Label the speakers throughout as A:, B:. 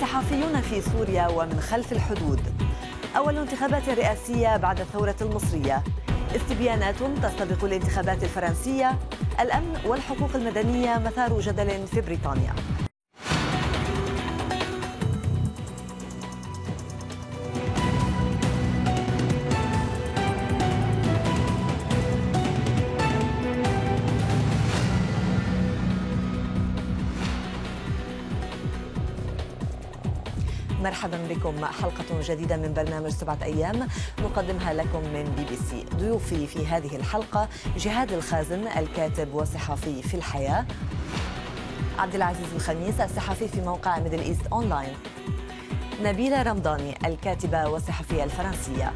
A: صحفيون في سوريا ومن خلف الحدود. أول انتخابات رئاسية بعد الثورة المصرية. استبيانات تستبق الانتخابات الفرنسية. الأمن والحقوق المدنية مثار جدل في بريطانيا. مرحبا بكم. حلقة جديدة من برنامج سبعة أيام. نقدمها لكم من بي بي سي. ضيوفي في هذه الحلقة جهاد الخازن الكاتب والصحفي في الحياة. عبد العزيز الخميس الصحفي في موقع ميدل إيست أونلاين. نبيلة رمضاني الكاتبة والصحفية الفرنسية.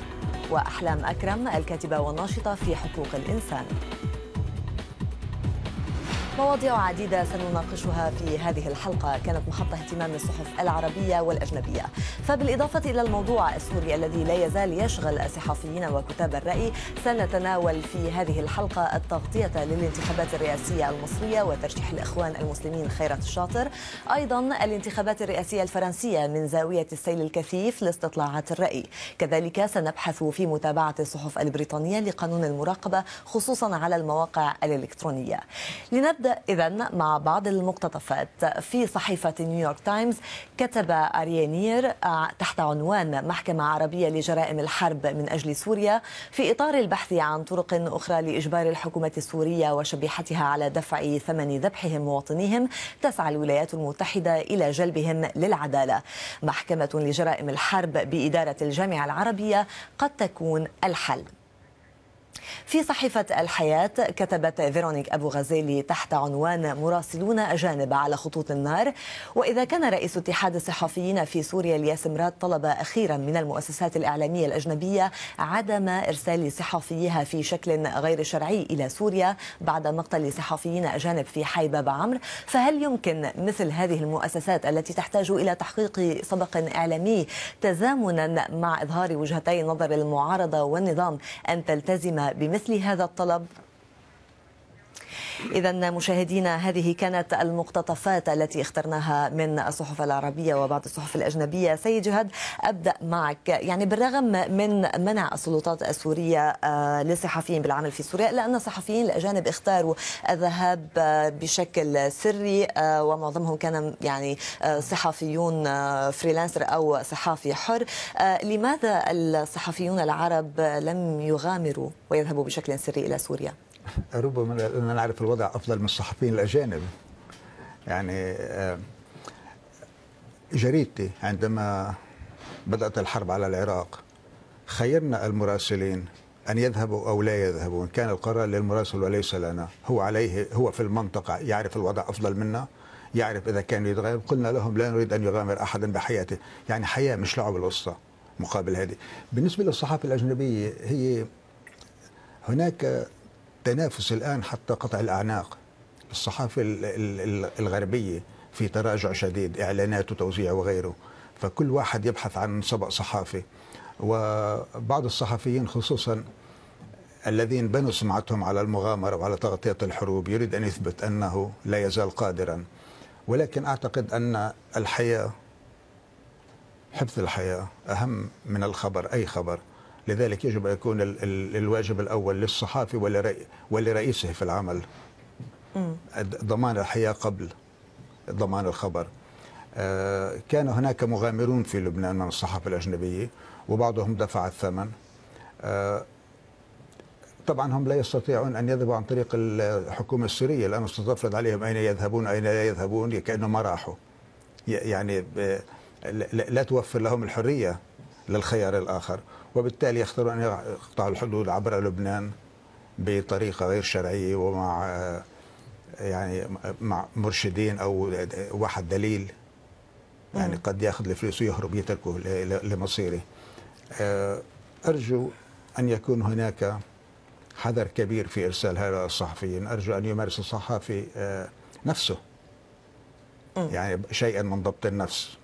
A: وأحلام أكرم الكاتبة والناشطة في حقوق الإنسان. مواضيع عديدة سنناقشها في هذه الحلقة. كانت محط اهتمام الصحف العربية والأجنبية. فبالإضافة إلى الموضوع السوري الذي لا يزال يشغل الصحفيين وكتاب الرأي سنتناول في هذه الحلقة التغطية للانتخابات الرئاسية المصرية وترشيح الإخوان المسلمين خيرت الشاطر. أيضا الانتخابات الرئاسية الفرنسية من زاوية السيل الكثيف لاستطلاعات الرأي. كذلك سنبحث في متابعة الصحف البريطانية لقانون المراقبة خصوصا على المواقع الإلكترونية. لنبدأ نبدأ إذا مع بعض المقتطفات في صحيفة نيويورك تايمز كتب أريانير تحت عنوان محكمة عربية لجرائم الحرب من أجل سوريا في إطار البحث عن طرق أخرى لإجبار الحكومة السورية وشبيحتها على دفع ثمن ذبحهم مواطنيهم تسعى الولايات المتحدة إلى جلبهم للعدالة. محكمة لجرائم الحرب بإدارة الجامعة العربية قد تكون الحل. في صحيفة الحياة كتبت فيرونيك أبو غزالي تحت عنوان مراسلون أجانب على خطوط النار. وإذا كان رئيس اتحاد الصحفيين في سوريا الياس مراد طلب أخيرا من المؤسسات الإعلامية الأجنبية عدم إرسال صحفيها في شكل غير شرعي إلى سوريا بعد مقتل صحفيين أجانب في حي باب عمرو. فهل يمكن مثل هذه المؤسسات التي تحتاج إلى تحقيق سبق إعلامي تزامنا مع إظهار وجهتي نظر المعارضة والنظام أن تلتزم بمثل هذا الطلب؟ إذا مشاهدينا هذه كانت المقتطفات التي اخترناها من الصحف العربية وبعض الصحف الأجنبية. سيد جهاد أبدأ معك. يعني بالرغم من منع السلطات السورية للصحفيين بالعمل في سوريا إلا أن الصحفيين الأجانب اختاروا الذهاب بشكل سري ومعظمهم كان يعني صحفيون فريلانسر أو صحافي حر. لماذا الصحفيون العرب لم يغامروا ويذهبوا بشكل سري إلى سوريا؟
B: ربما لأننا نعرف الوضع أفضل من الصحفيين الأجانب. يعني جريدتي عندما بدأت الحرب على العراق خيرنا المراسلين أن يذهبوا أو لا يذهبوا كان القرار للمراسل وليس لنا. هو عليه هو في المنطقة يعرف الوضع أفضل منا يعرف إذا كان يتغير. قلنا لهم لا نريد أن يغامر أحدا بحياته. يعني حياة مش لعب الوسطى مقابل هذه. بالنسبة للصحافة الأجنبية هي هناك تنافس الآن حتى قطع الأعناق. الصحافة الغربية في تراجع شديد إعلانات وتوزيع وغيره. فكل واحد يبحث عن سبق صحافي وبعض الصحفيين خصوصا الذين بنوا سمعتهم على المغامرة وعلى تغطية الحروب يريد أن يثبت أنه لا يزال قادرا. ولكن أعتقد أن الحياة حفظ الحياة أهم من الخبر أي خبر. لذلك يجب أن يكون الواجب الأول للصحافي ولرئيسه في العمل. ضمان الحياة قبل ضمان الخبر. كان هناك مغامرون في لبنان من الصحافة الأجنبية وبعضهم دفع الثمن. طبعا هم لا يستطيعون أن يذهبوا عن طريق الحكومة السورية. لأنه ستفرض عليهم أين يذهبون أين لا يذهبون كأنه ما راحوا. يعني لا توفر لهم الحرية للخيار الآخر. وبالتالي يختارون أن يقطعوا الحدود عبر لبنان بطريقة غير شرعية ومع يعني مع مرشدين أو واحد دليل. يعني قد ياخذ الفلوس ويهرب يتركه لمصيره. أرجو أن يكون هناك حذر كبير في إرسال هؤلاء الصحفيين. أرجو أن يمارس الصحافي نفسه. يعني شيئا من ضبط النفس.
A: آه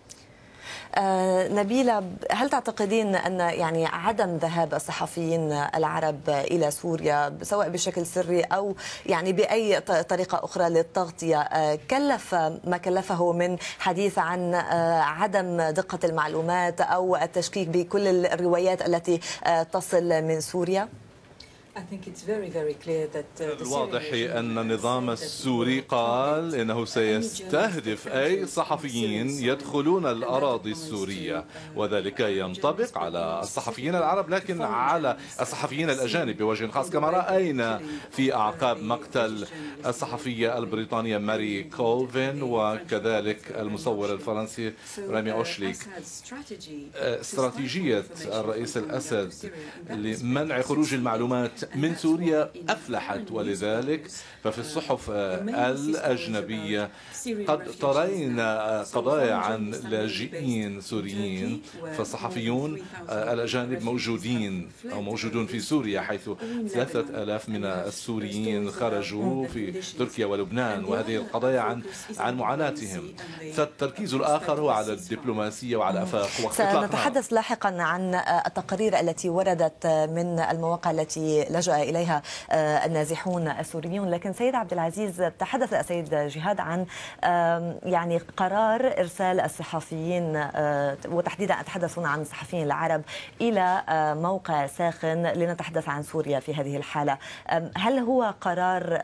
A: نبيلة هل تعتقدين أن يعني عدم ذهاب الصحفيين العرب إلى سوريا سواء بشكل سري أو يعني بأي طريقة أخرى للتغطية آه كلف ما كلفه من حديث عن آه عدم دقة المعلومات أو التشكيك بكل الروايات التي آه تصل من سوريا؟
C: الواضح أن النظام السوري قال إنه سيستهدف أي صحفيين يدخلون الأراضي السورية. وذلك ينطبق على الصحفيين العرب لكن على الصحفيين الأجانب بوجه خاص. كما رأينا في أعقاب مقتل الصحفية البريطانية ماري كولفين وكذلك المصور الفرنسي رامي أوشليك. استراتيجية الرئيس الأسد لمنع خروج المعلومات. من سوريا أفلحت ولذلك ففي الصحف الأجنبية قد ترين قضايا عن لاجئين سوريين فالصحفيون الأجانب موجودين أو موجودون في سوريا حيث ثلاثة ألاف من السوريين خرجوا في تركيا ولبنان وهذه القضايا عن عن معاناتهم. فالتركيز الآخر هو على الدبلوماسية وعلى أفاق
A: سنتحدث لاحقا عن التقارير التي وردت من المواقع التي لجأ إليها النازحون السوريون لكن سيد عبد العزيز تحدث السيد جهاد عن يعني قرار إرسال الصحفيين وتحديدا أتحدث هنا عن الصحفيين العرب إلى موقع ساخن لنتحدث عن سوريا في هذه الحالة. هل هو قرار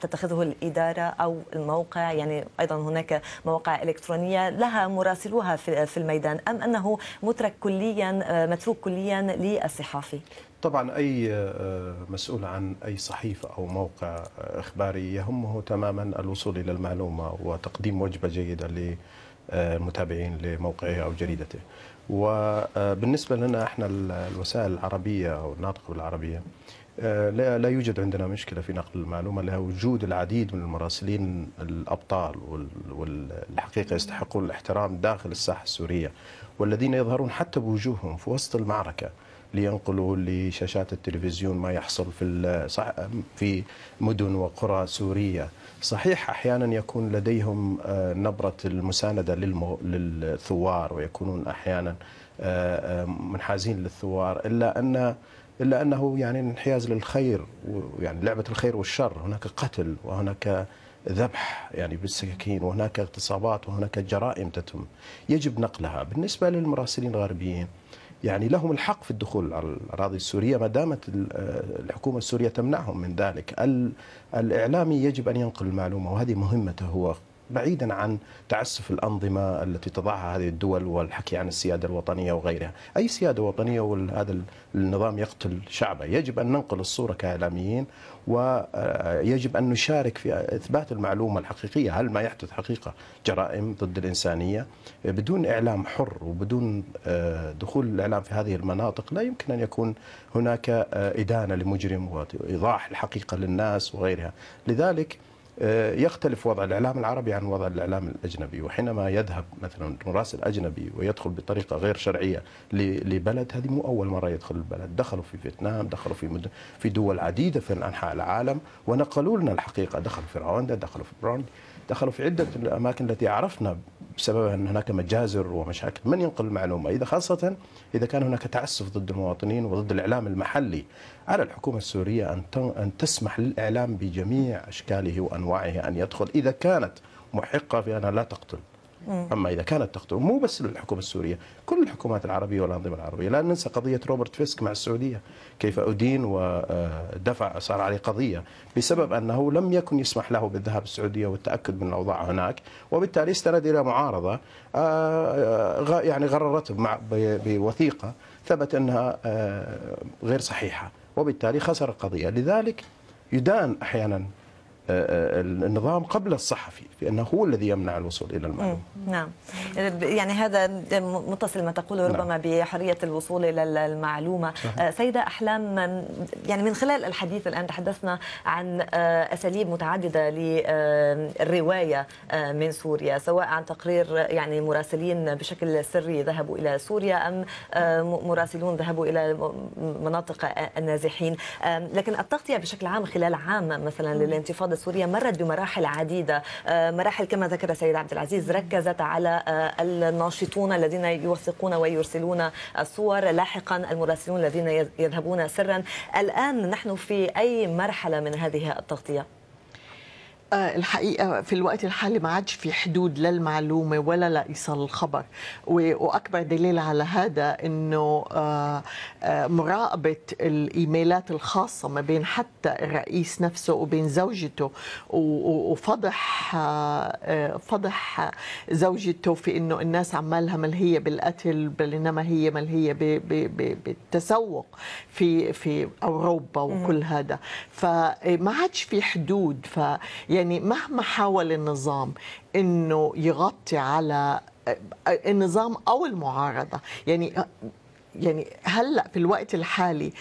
A: تتخذه الإدارة أو الموقع؟ يعني أيضا هناك مواقع إلكترونية لها مراسلوها في الميدان. أم أنه مترك كليا متروك كليا للصحافي؟
D: طبعا أي مسؤول عن أي صحيفة أو موقع إخباري يهمه تماما الوصول إلى المعلومة وتقديم وجبة جيدة للمتابعين لموقعه أو جريدته. وبالنسبه لنا إحنا الوسائل العربية أو الناطقه بالعربية لا يوجد عندنا مشكلة في نقل المعلومة لوجود العديد من المراسلين الأبطال والحقيقة يستحقون الاحترام داخل الساحة السورية والذين يظهرون حتى بوجوههم في وسط المعركة لينقلوا لشاشات التلفزيون ما يحصل في في مدن وقرى سورية. صحيح أحيانا يكون لديهم نبرة المساندة للثوار ويكونون أحيانا منحازين للثوار إلا ان إلا أنه يعني انحياز للخير يعني لعبة الخير والشر. هناك قتل وهناك ذبح يعني بالسكاكين وهناك اغتصابات وهناك جرائم تتم. يجب نقلها. بالنسبة للمراسلين الغربيين يعني لهم الحق في الدخول على الأراضي السورية ما دامت الحكومة السورية تمنعهم من ذلك. الإعلامي يجب أن ينقل المعلومة وهذه مهمته هو بعيدا عن تعسف الأنظمة التي تضعها هذه الدول والحكي عن السيادة الوطنية وغيرها. أي سيادة وطنية وهذا النظام يقتل شعبه. يجب أن ننقل الصورة كإعلاميين ويجب أن نشارك في إثبات المعلومة الحقيقية. هل ما يحدث حقيقة؟ جرائم ضد الإنسانية. بدون إعلام حر وبدون دخول الإعلام في هذه المناطق لا يمكن أن يكون هناك إدانة لمجرم وإيضاح الحقيقة للناس وغيرها. لذلك يختلف وضع الإعلام العربي عن وضع الإعلام الأجنبي وحينما يذهب مثلا مراسل أجنبي ويدخل بطريقة غير شرعية لبلد هذه مو أول مرة يدخل البلد دخلوا في فيتنام دخلوا في. في دول عديدة في أنحاء العالم ونقلوا لنا الحقيقة دخلوا في رواندا دخلوا في بروندي دخلوا في عدة الأماكن التي عرفنا بسبب أن هناك مجازر ومشاكل. من ينقل المعلومة؟ إذا خاصة إذا كان هناك تعسف ضد المواطنين وضد الإعلام المحلي على الحكومة السورية أن أن تسمح للإعلام بجميع أشكاله وأنواعه أن يدخل إذا كانت محقة في أنها لا تقتل. أما إذا كانت تقتل مو بس الحكومة السورية كل الحكومات العربية والأنظمة العربية لا ننسى قضية روبرت فيسك مع السعودية كيف أدين ودفع صار عليه قضية بسبب أنه لم يكن يسمح له بالذهاب السعودية والتأكد من الأوضاع هناك وبالتالي استند إلى معارضة يعني غررته بوثيقة ثبت أنها غير صحيحة وبالتالي خسر القضية. لذلك يدان أحيانا النظام قبل الصحفي بأنه هو الذي يمنع الوصول إلى المعلومة.
A: نعم. يعني هذا متصل ما تقوله ربما نعم. بحرية الوصول إلى المعلومة. صحيح. سيدة أحلام يعني من خلال الحديث الآن تحدثنا عن أساليب متعددة للرواية من سوريا سواء عن تقرير يعني مراسلين بشكل سري ذهبوا إلى سوريا أم مراسلون ذهبوا إلى مناطق النازحين. لكن التغطية بشكل عام خلال عام مثلا للانتفاضة سوريا مرت بمراحل عديدة مراحل كما ذكر سيد عبد العزيز ركزت على الناشطون الذين يوثقون ويرسلون الصور لاحقا المراسلون الذين يذهبون سرا الآن نحن في أي مرحلة من هذه التغطية؟
E: آه، الحقيقة في الوقت الحالي ما عادش في حدود للمعلومه ولا لايصال الخبر وأكبر دليل على هذا إنه آه، آه، مراقبة الإيميلات الخاصة ما بين حتى الرئيس نفسه وبين زوجته وفضح فضح زوجته في إنه الناس عمالها ملهيه بالقتل بينما هي ملهيه بالتسوق في في أوروبا وكل هذا. فما عادش في حدود. ف يعني مهما حاول النظام إنه يغطي على النظام أو المعارضة. يعني يعني هلأ في الوقت الحالي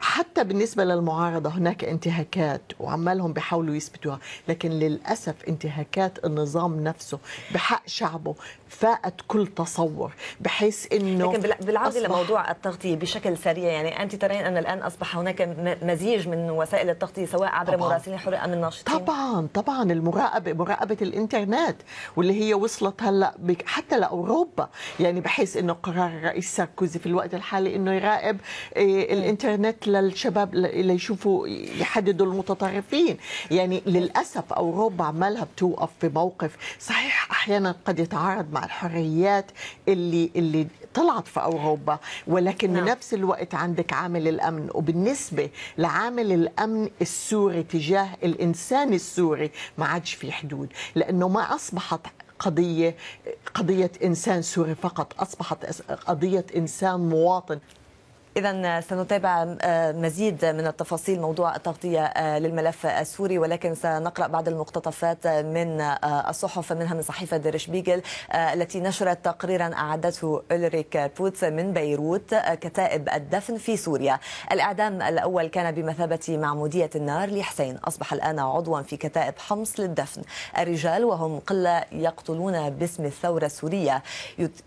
E: حتى بالنسبة للمعارضة هناك انتهاكات وعمالهم بيحاولوا يثبتوها لكن للأسف انتهاكات النظام نفسه بحق شعبه فاقت كل تصور بحيث إنه
A: لكن بالعودة لموضوع التغطية بشكل سريع يعني أنت ترين أن الآن أصبح هناك مزيج من وسائل التغطية سواء عبر طبعاً. مراسلين حر أم الناشطين
E: طبعا طبعا المراقبة مراقبة الإنترنت واللي هي وصلت هلأ حتى لأوروبا يعني بحيث إنه قرار الرئيس ساركوزي في الوقت الحالي إنه يراقب إيه، الانترنت للشباب ليشوفوا يحددوا المتطرفين. يعني للأسف أوروبا عمالها بتوقف في موقف صحيح. أحيانا قد يتعارض مع الحريات اللي اللي طلعت في أوروبا ولكن نعم. بنفس الوقت عندك عامل الأمن. وبالنسبة لعامل الأمن السوري تجاه الإنسان السوري ما عادش في حدود لأنه ما أصبحت قضية قضية إنسان سوري فقط أصبحت قضية إنسان مواطن.
A: إذا سنتابع آه، مزيد من التفاصيل موضوع التغطية آه، للملف السوري ولكن سنقرأ بعض المقتطفات من آه، الصحف منها من صحيفة دير شبيجل التي نشرت تقريرا أعدته أولريك بوتس من بيروت كتائب الدفن في سوريا. الإعدام الأول كان بمثابة معمودية النار لحسين أصبح الآن عضوا في كتائب حمص للدفن. الرجال وهم قلة يقتلون باسم الثورة السورية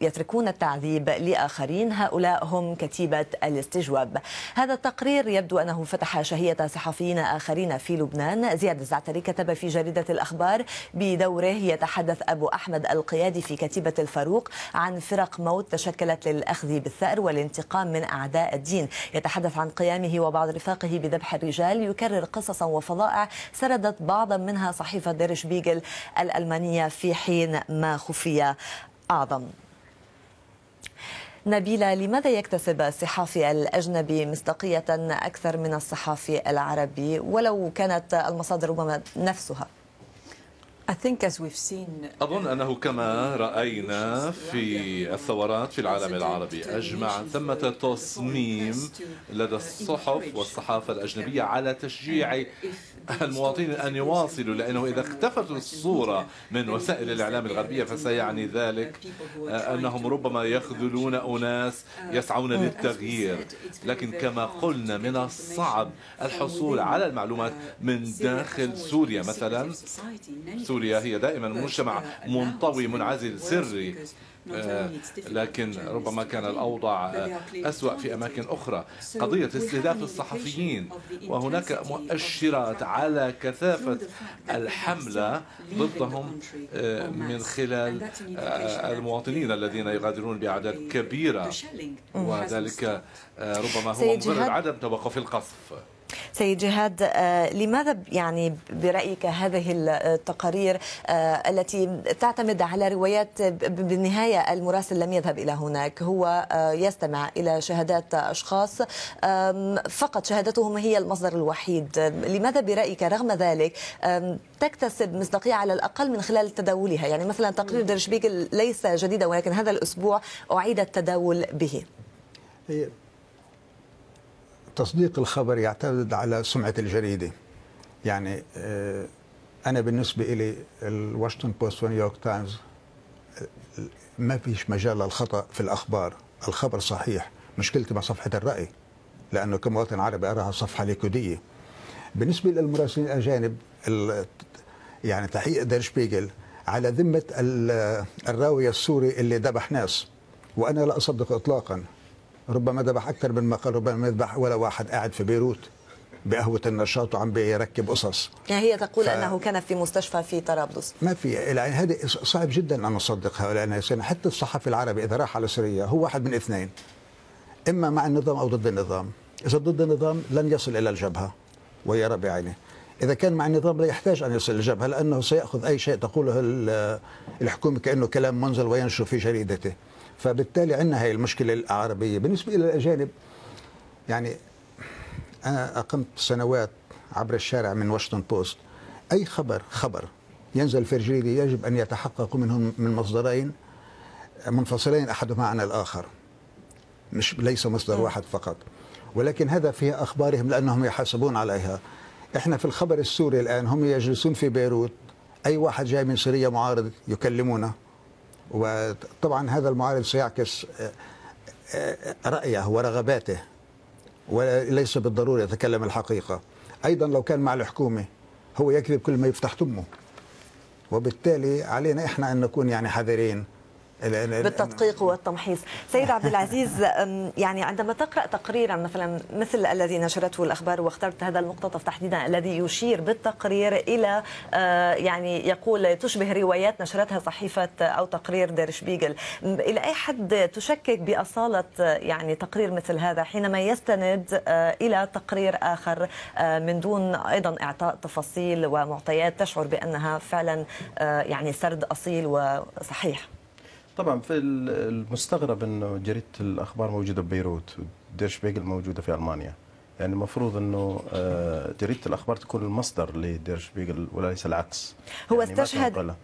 A: يتركون التعذيب لآخرين هؤلاء هم كتيبة الاستجواب هذا التقرير يبدو أنه فتح شهية صحفيين آخرين في لبنان. زياد الزعتري كتب في جريدة الأخبار بدوره يتحدث أبو أحمد القيادي في كتيبة الفاروق عن فرق موت تشكلت للأخذ بالثأر والانتقام من أعداء الدين. يتحدث عن قيامه وبعض رفاقه بذبح الرجال. يكرر قصصا وفظائع سردت بعضا منها صحيفة ديرش بيجل الألمانية في حين ما خفي أعظم. نبيلة لماذا يكتسب الصحافي الأجنبي مصداقية أكثر من الصحافي العربي ولو كانت المصادر ربما نفسها؟
C: أظن أنه كما رأينا في الثورات في العالم العربي أجمع ثمة تصميم لدى الصحف والصحافة الأجنبية على تشجيع المواطنين أن يواصلوا لأنه إذا اختفت الصورة من وسائل الإعلام الغربية فسيعني ذلك أنهم ربما يخذلون أناس يسعون للتغيير. لكن كما قلنا من الصعب الحصول على المعلومات من داخل سوريا مثلا. سوريا هي دائما مجتمع منطوي منعزل سري. آه، لكن ربما كان الأوضاع آه، أسوأ في أماكن أخرى. قضية استهداف الصحفيين وهناك مؤشرات على كثافة الحملة ضدهم آه، من خلال المواطنين الذين يغادرون بأعداد كبيرة. وذلك ربما هو مبرر عدم توقف القصف.
A: سيد جهاد آه، لماذا يعني برأيك هذه التقارير آه، التي تعتمد على روايات بالنهاية المراسل لم يذهب إلى هناك هو آه، يستمع إلى شهادات أشخاص فقط شهادتهم هي المصدر الوحيد. لماذا برأيك رغم ذلك تكتسب مصداقية على الأقل من خلال تداولها؟ يعني مثلا تقرير دير شبيجل ليس جديدا ولكن هذا الأسبوع أعيد التداول به.
B: تصديق الخبر يعتمد على سمعة الجريدة. يعني آه، أنا بالنسبة إلي الواشنطن بوست ونيويورك تايمز آه، ما فيش مجال للخطأ في الأخبار. الخبر صحيح. مشكلتي مع صفحة الرأي لأنه كمواطن عربي أراها صفحة ليكودية. بالنسبة للمراسلين الأجانب يعني تحقيق دير شبيجل على ذمة الراوية السوري اللي ذبح ناس. وأنا لا أصدق إطلاقا. ربما ذبح أكثر من ما قال ربما يذبح ولا واحد قاعد في بيروت بقهوة النشاط وعم بيركب قصص.
A: يعني هي تقول
B: ف-
A: أنه كان في مستشفى في طرابلس.
B: ما في يعني هذه صعب جدا أن نصدق هؤلاء الناس. يعني حتى الصحفي العربي إذا راح على سوريا هو واحد من اثنين. إما مع النظام أو ضد النظام. إذا ضد النظام لن يصل إلى الجبهة ويرى بعينه. إذا كان مع النظام لا يحتاج أن يصل للجبهه لأنه سيأخذ أي شيء تقوله ال- الحكومة كأنه كلام منزل وينشر في جريدته. فبالتالي عندنا هي المشكلة العربية. بالنسبة إلى الأجانب يعني أنا أقمت سنوات عبر الشارع من واشنطن بوست. أي خبر خبر ينزل في يجب أن يتحقق منهم من مصدرين منفصلين أحدهما عن الآخر. مش ليس مصدر واحد فقط. ولكن هذا في أخبارهم لأنهم يحاسبون عليها. إحنا في الخبر السوري الآن هم يجلسون في بيروت. أي واحد جاي من سوريا معارض يكلمونه وطبعا هذا المعارض سيعكس آه، آه، رأيه ورغباته وليس بالضرورة يتكلم الحقيقة. أيضا لو كان مع الحكومة هو يكذب كل ما يفتح تمه وبالتالي علينا إحنا أن نكون يعني حذرين.
A: بالتدقيق والتمحيص. سيد عبد العزيز يعني عندما تقرأ تقريرا مثلا مثل الذي نشرته الأخبار واخترت هذا المقتطف تحديدا الذي يشير بالتقرير إلى آه، يعني يقول تشبه روايات نشرتها صحيفة أو تقرير دير شبيغل إلى أي حد تشكك بأصالة آه، يعني تقرير مثل هذا حينما يستند آه، إلى تقرير آخر من دون أيضا إعطاء تفاصيل ومعطيات تشعر بأنها فعلا يعني سرد أصيل وصحيح؟
D: طبعا في ال- المستغرب إنه جريدة الأخبار موجودة ببيروت ودير شبيغل موجوده في ألمانيا. يعني المفروض إنه آه، جريدة الأخبار تكون المصدر لدير شبيغل وليس العكس
A: هو
D: يعني ما
A: استشهد
D: تنقلها.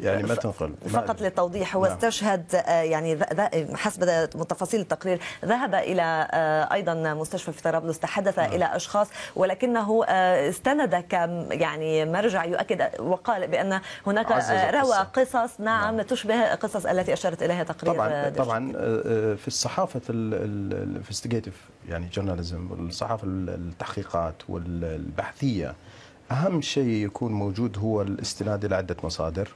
D: يعني ما تنقل ما-
A: فقط للتوضيح هو
D: نعم.
A: استشهد آه، يعني حسب تفاصيل التقرير ذهب إلى آه، أيضا مستشفى في طرابلس تحدث إلى أشخاص ولكنه آه، استند ك يعني مرجع يؤكد وقال بأن هناك آه، روى. قصص نعم,
D: نعم.
A: تشبه القصص التي اشارت إليها تقرير
D: طبعا
A: آه،
D: طبعا آه، آه، في الصحافة ال investigative يعني journalism الصحافه التحقيقات والبحثية أهم شيء يكون موجود هو الاستناد إلى عدة مصادر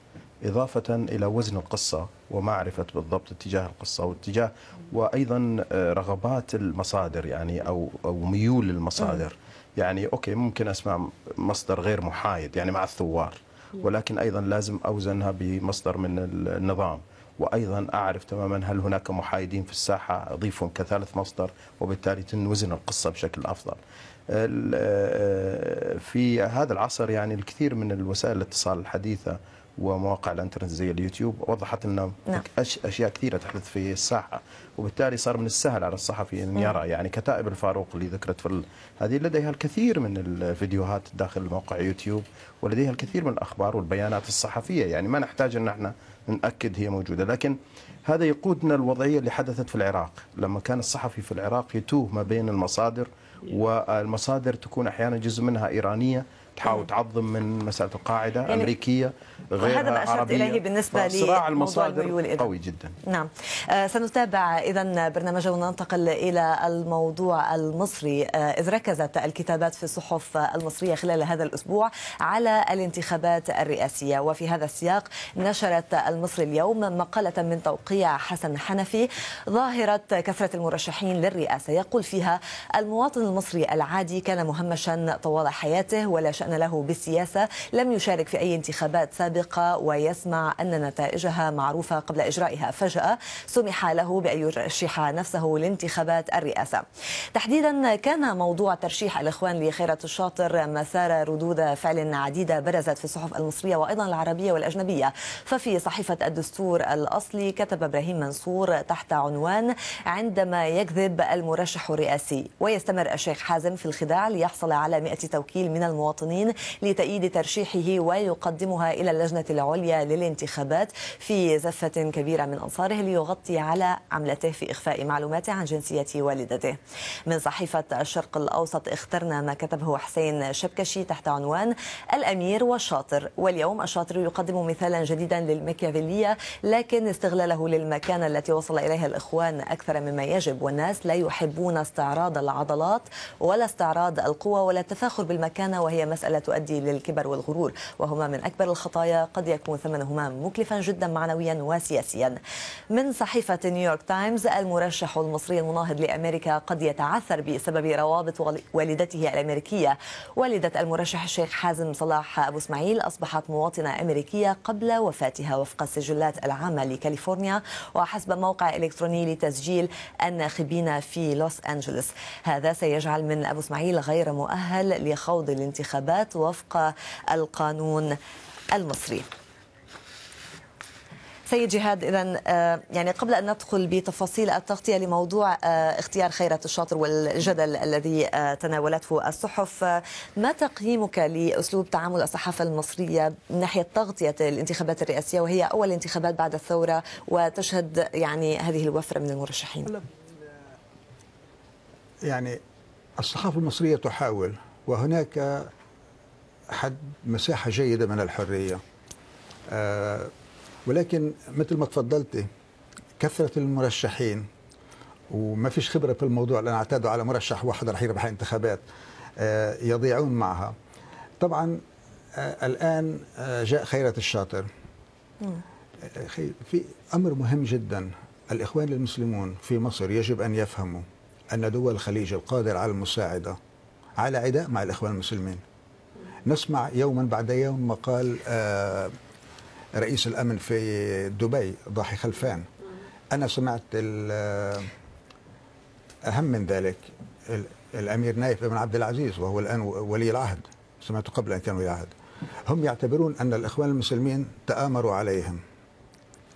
D: إضافة إلى وزن القصة ومعرفة بالضبط اتجاه القصة واتجاه وأيضا آه، رغبات المصادر يعني أو أو ميول المصادر. يعني okay ممكن أسمع مصدر غير محايد يعني مع الثوار ولكن أيضا لازم أوزنها بمصدر من النظام. وأيضا أعرف تماما هل هناك محايدين في الساحة اضيفهم كثالث مصدر وبالتالي تنوزن القصة بشكل أفضل. آه، في هذا العصر يعني الكثير من الوسائل الاتصال الحديثة ومواقع الإنترنت زي اليوتيوب وضحت ان
A: نعم.
D: أشياء كثيرة تحدث في الساحة وبالتالي صار من السهل على الصحفي أن يرى يعني كتائب الفاروق اللي ذكرت في هذه لديها الكثير من الفيديوهات داخل موقع يوتيوب ولديها الكثير من الأخبار والبيانات الصحفية يعني ما نحتاج أن إحنا نأكد هي موجودة. لكن هذا يقودنا الوضعية اللي حدثت في العراق. لما كان الصحفي في العراق يتوه ما بين المصادر والمصادر تكون أحيانا جزء منها إيرانية تحاول تعظم من مسألة القاعدة
A: يعني
D: أمريكية غير
A: وهذا ما أشرت
D: عربية.
A: إليه بالنسبة
D: فصراع
A: لموضوع الميول
D: المصادر. قوي جدا.
A: نعم. آه، سنتابع إذا برنامجنا وننتقل إلى الموضوع المصري. آه، إذ ركزت الكتابات في الصحف المصرية خلال هذا الأسبوع على الانتخابات الرئاسية وفي هذا السياق نشرت المصري اليوم مقالة من توقيع حسن حنفي ظاهرة كثرة المرشحين للرئاسة. يقول فيها المواطن المصري العادي كان مهمشا طوال حياته ولا شأن له بالسياسة لم يشارك في أي انتخابات سابقة ويسمع أن نتائجها معروفة قبل إجرائها فجأة سمح له بأن يرشح نفسه لانتخابات الرئاسة. تحديدا كان موضوع ترشيح الإخوان لخيرة الشاطر مسار ردود فعل عديدة برزت في الصحف المصرية وأيضا العربية والأجنبية. ففي صحيفة الدستور الأصلي كتب إبراهيم منصور تحت عنوان عندما يكذب المرشح الرئاسي ويستمر الشيخ حازم في الخداع ليحصل على 100 توكيل من المواطنين لتأييد ترشيحه ويقدمها إلى اللجنة العليا للانتخابات في زفة كبيرة من أنصاره ليغطي على عملته في إخفاء معلوماته عن جنسية والدته. من صحيفة الشرق الأوسط اخترنا ما كتبه حسين شبكشي تحت عنوان الأمير والشاطر. واليوم الشاطر يقدم مثالا جديدا للمكيافيلية لكن استغلاله للمكانة التي وصل إليها الإخوان أكثر مما يجب. والناس لا يحبون استعراض العضلات ولا استعراض القوة ولا التفاخر بالمكانة وهي مسألة مسألة تؤدي للكبر والغرور وهما من أكبر الخطايا قد يكون ثمنهما مكلفا جدا معنويا وسياسيا. من صحيفة نيويورك تايمز المرشح المصري المناهض لأمريكا قد يتعثر بسبب روابط والدته الأمريكية. والدة المرشح الشيخ حازم صلاح أبو إسماعيل أصبحت مواطنة أمريكية قبل وفاتها وفق السجلات العامة لكاليفورنيا وحسب موقع إلكتروني لتسجيل الناخبين في لوس أنجلوس. هذا سيجعل من أبو إسماعيل غير مؤهل لخوض الانتخابات وفق القانون المصري. سيد جهاد اذا آه، يعني قبل أن ندخل بتفاصيل التغطية لموضوع آه، اختيار خيرة الشاطر والجدل الذي آه، تناولته الصحف ما تقييمك لأسلوب تعامل الصحافة المصرية من ناحية تغطية الانتخابات الرئاسية وهي أول انتخابات بعد الثورة وتشهد يعني هذه الوفرة من المرشحين؟
B: يعني الصحافة المصرية تحاول وهناك حد مساحة جيدة من الحرية. ولكن مثل ما تفضلتي كثرة المرشحين وما فيش خبرة في الموضوع لأن اعتادوا على مرشح واحد رح يربح انتخابات آه، يضيعون معها. طبعا آه، الآن آه، جاء خيرة الشاطر. في أمر مهم جدا. الإخوان المسلمون في مصر يجب أن يفهموا أن دول الخليج القادرة على المساعدة على عداء مع الإخوان المسلمين. نسمع يوما بعد يوم مقال رئيس الأمن في دبي ضاحي خلفان. أنا سمعت أهم من ذلك الأمير نايف بن عبد العزيز وهو الآن ولي العهد. سمعته قبل أن كان ولي العهد هم يعتبرون أن الإخوان المسلمين تآمروا عليهم.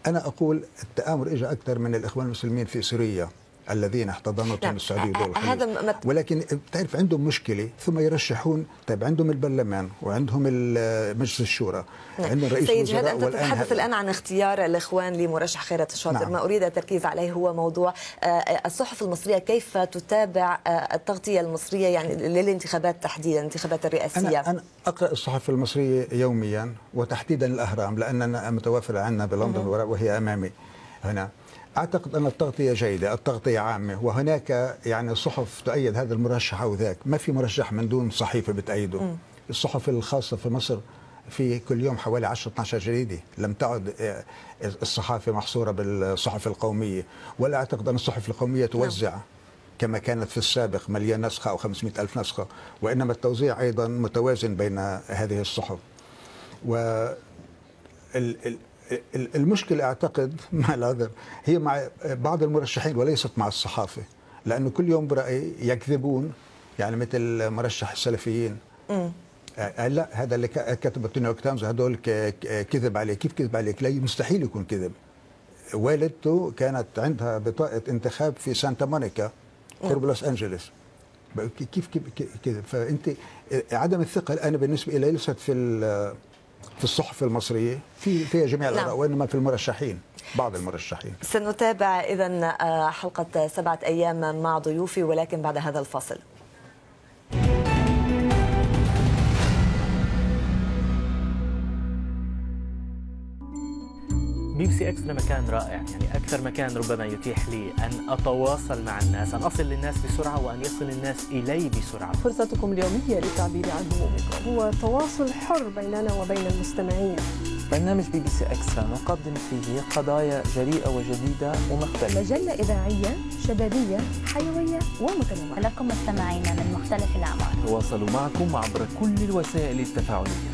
B: أنا أقول التآمر اجى أكثر من الإخوان المسلمين في سوريا. الذين احتضنتهم نعم. السعودية ودول الخليج هذا مت... ولكن تعرف عندهم مشكلة ثم يرشحون طيب عندهم البرلمان وعندهم مجلس الشورى
A: نعم. عندهم رئيس سيد جهاد أنت تتحدث الآن عن اختيار الإخوان لمرشح خيرة الشاطر نعم. ما أريد التركيز عليه هو موضوع آه، الصحف المصرية كيف تتابع آه، التغطية المصرية يعني للانتخابات تحديدا الانتخابات الرئاسية
B: أنا, أنا أقرأ الصحف المصرية يوميا وتحديدا الأهرام لأننا متوفره عندنا بلندن وهي أمامي هنا أعتقد أن التغطية جيدة، التغطية عامة وهناك يعني صحف تؤيد هذا المرشح أو ذاك، ما في مرشح من دون صحيفة بتأيده. م. الصحف الخاصة في مصر في كل يوم حوالي 10 12 جريدة، لم تعد آه، الصحافة محصورة بالصحف القومية، ولا أعتقد أن الصحف القومية توزع م. كما كانت في السابق مليون نسخة أو 500 ألف نسخة، وإنما التوزيع أيضا متوازن بين هذه الصحف. و المشكلة أعتقد مع العذر هي مع بعض المرشحين وليست مع الصحافة لأنه كل يوم برأي يكذبون يعني مثل مرشح السلفيين. م. آه لا هذا اللي كتب نيويورك تايمز هدول كذب عليه كيف كذب عليك؟ لا مستحيل يكون كذب. والدته كانت عندها بطاقة انتخاب في سانتا مونيكا قرب لوس أنجلوس. كيف كيف كذب؟ فأنت عدم الثقة أنا بالنسبة لي ليست في في الصحف المصرية في فيها جميع الآراء نعم. وإنما في المرشحين بعض المرشحين
A: سنتابع إذا آه، حلقة سبعة أيام مع ضيوفي ولكن بعد هذا الفاصل
F: بي بي سي اكسترا مكان رائع يعني أكثر مكان ربما يتيح لي أن أتواصل مع الناس أن أصل للناس بسرعة وأن يصل الناس إلي بسرعة.
G: فرصتكم اليومية للتعبير عن همومكم. هو تواصل حر بيننا وبين المستمعين.
H: برنامج بي بي سي اكسترا نقدم فيه قضايا جريئة وجديدة ومختلفة.
I: مجلة إذاعية شبابية حيوية ومتنوعة.
J: لكم مستمعينا من مختلف الأعمار.
H: نتواصل معكم عبر كل الوسائل التفاعلية.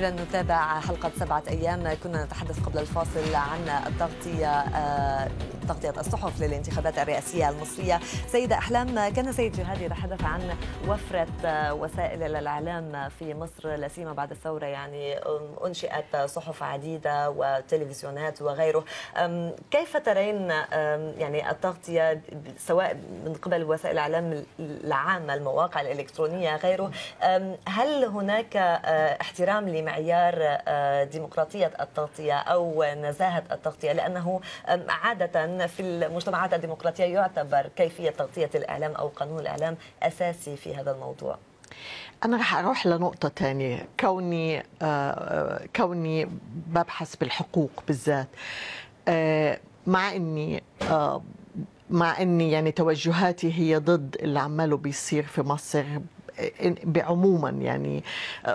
A: إذا نتابع حلقة سبعة أيام. كنا نتحدث قبل الفاصل عن التغطية آه، تغطية الصحف للانتخابات الرئاسية المصرية. سيدة أحلام كان سيد جهاد يتحدث عن وفرة آه، وسائل الإعلام في مصر لا سيما بعد الثورة يعني أنشئت صحف عديدة وتلفزيونات وغيره. كيف ترين يعني التغطية سواء من قبل وسائل الإعلام العامة المواقع الإلكترونية غيره هل هناك آه، احترام لمعيار آه، ديمقراطية التغطية أو نزاهة التغطية لأنه عادة في المجتمعات الديمقراطية يعتبر كيفية تغطية الإعلام أو قانون الإعلام أساسي في هذا الموضوع.
E: أنا رح أروح لنقطة ثانية كوني آه، كوني ببحث بالحقوق بالذات آه، مع آه، مع إني يعني توجهاتي هي ضد اللي عماله بيصير في مصر بعموما يعني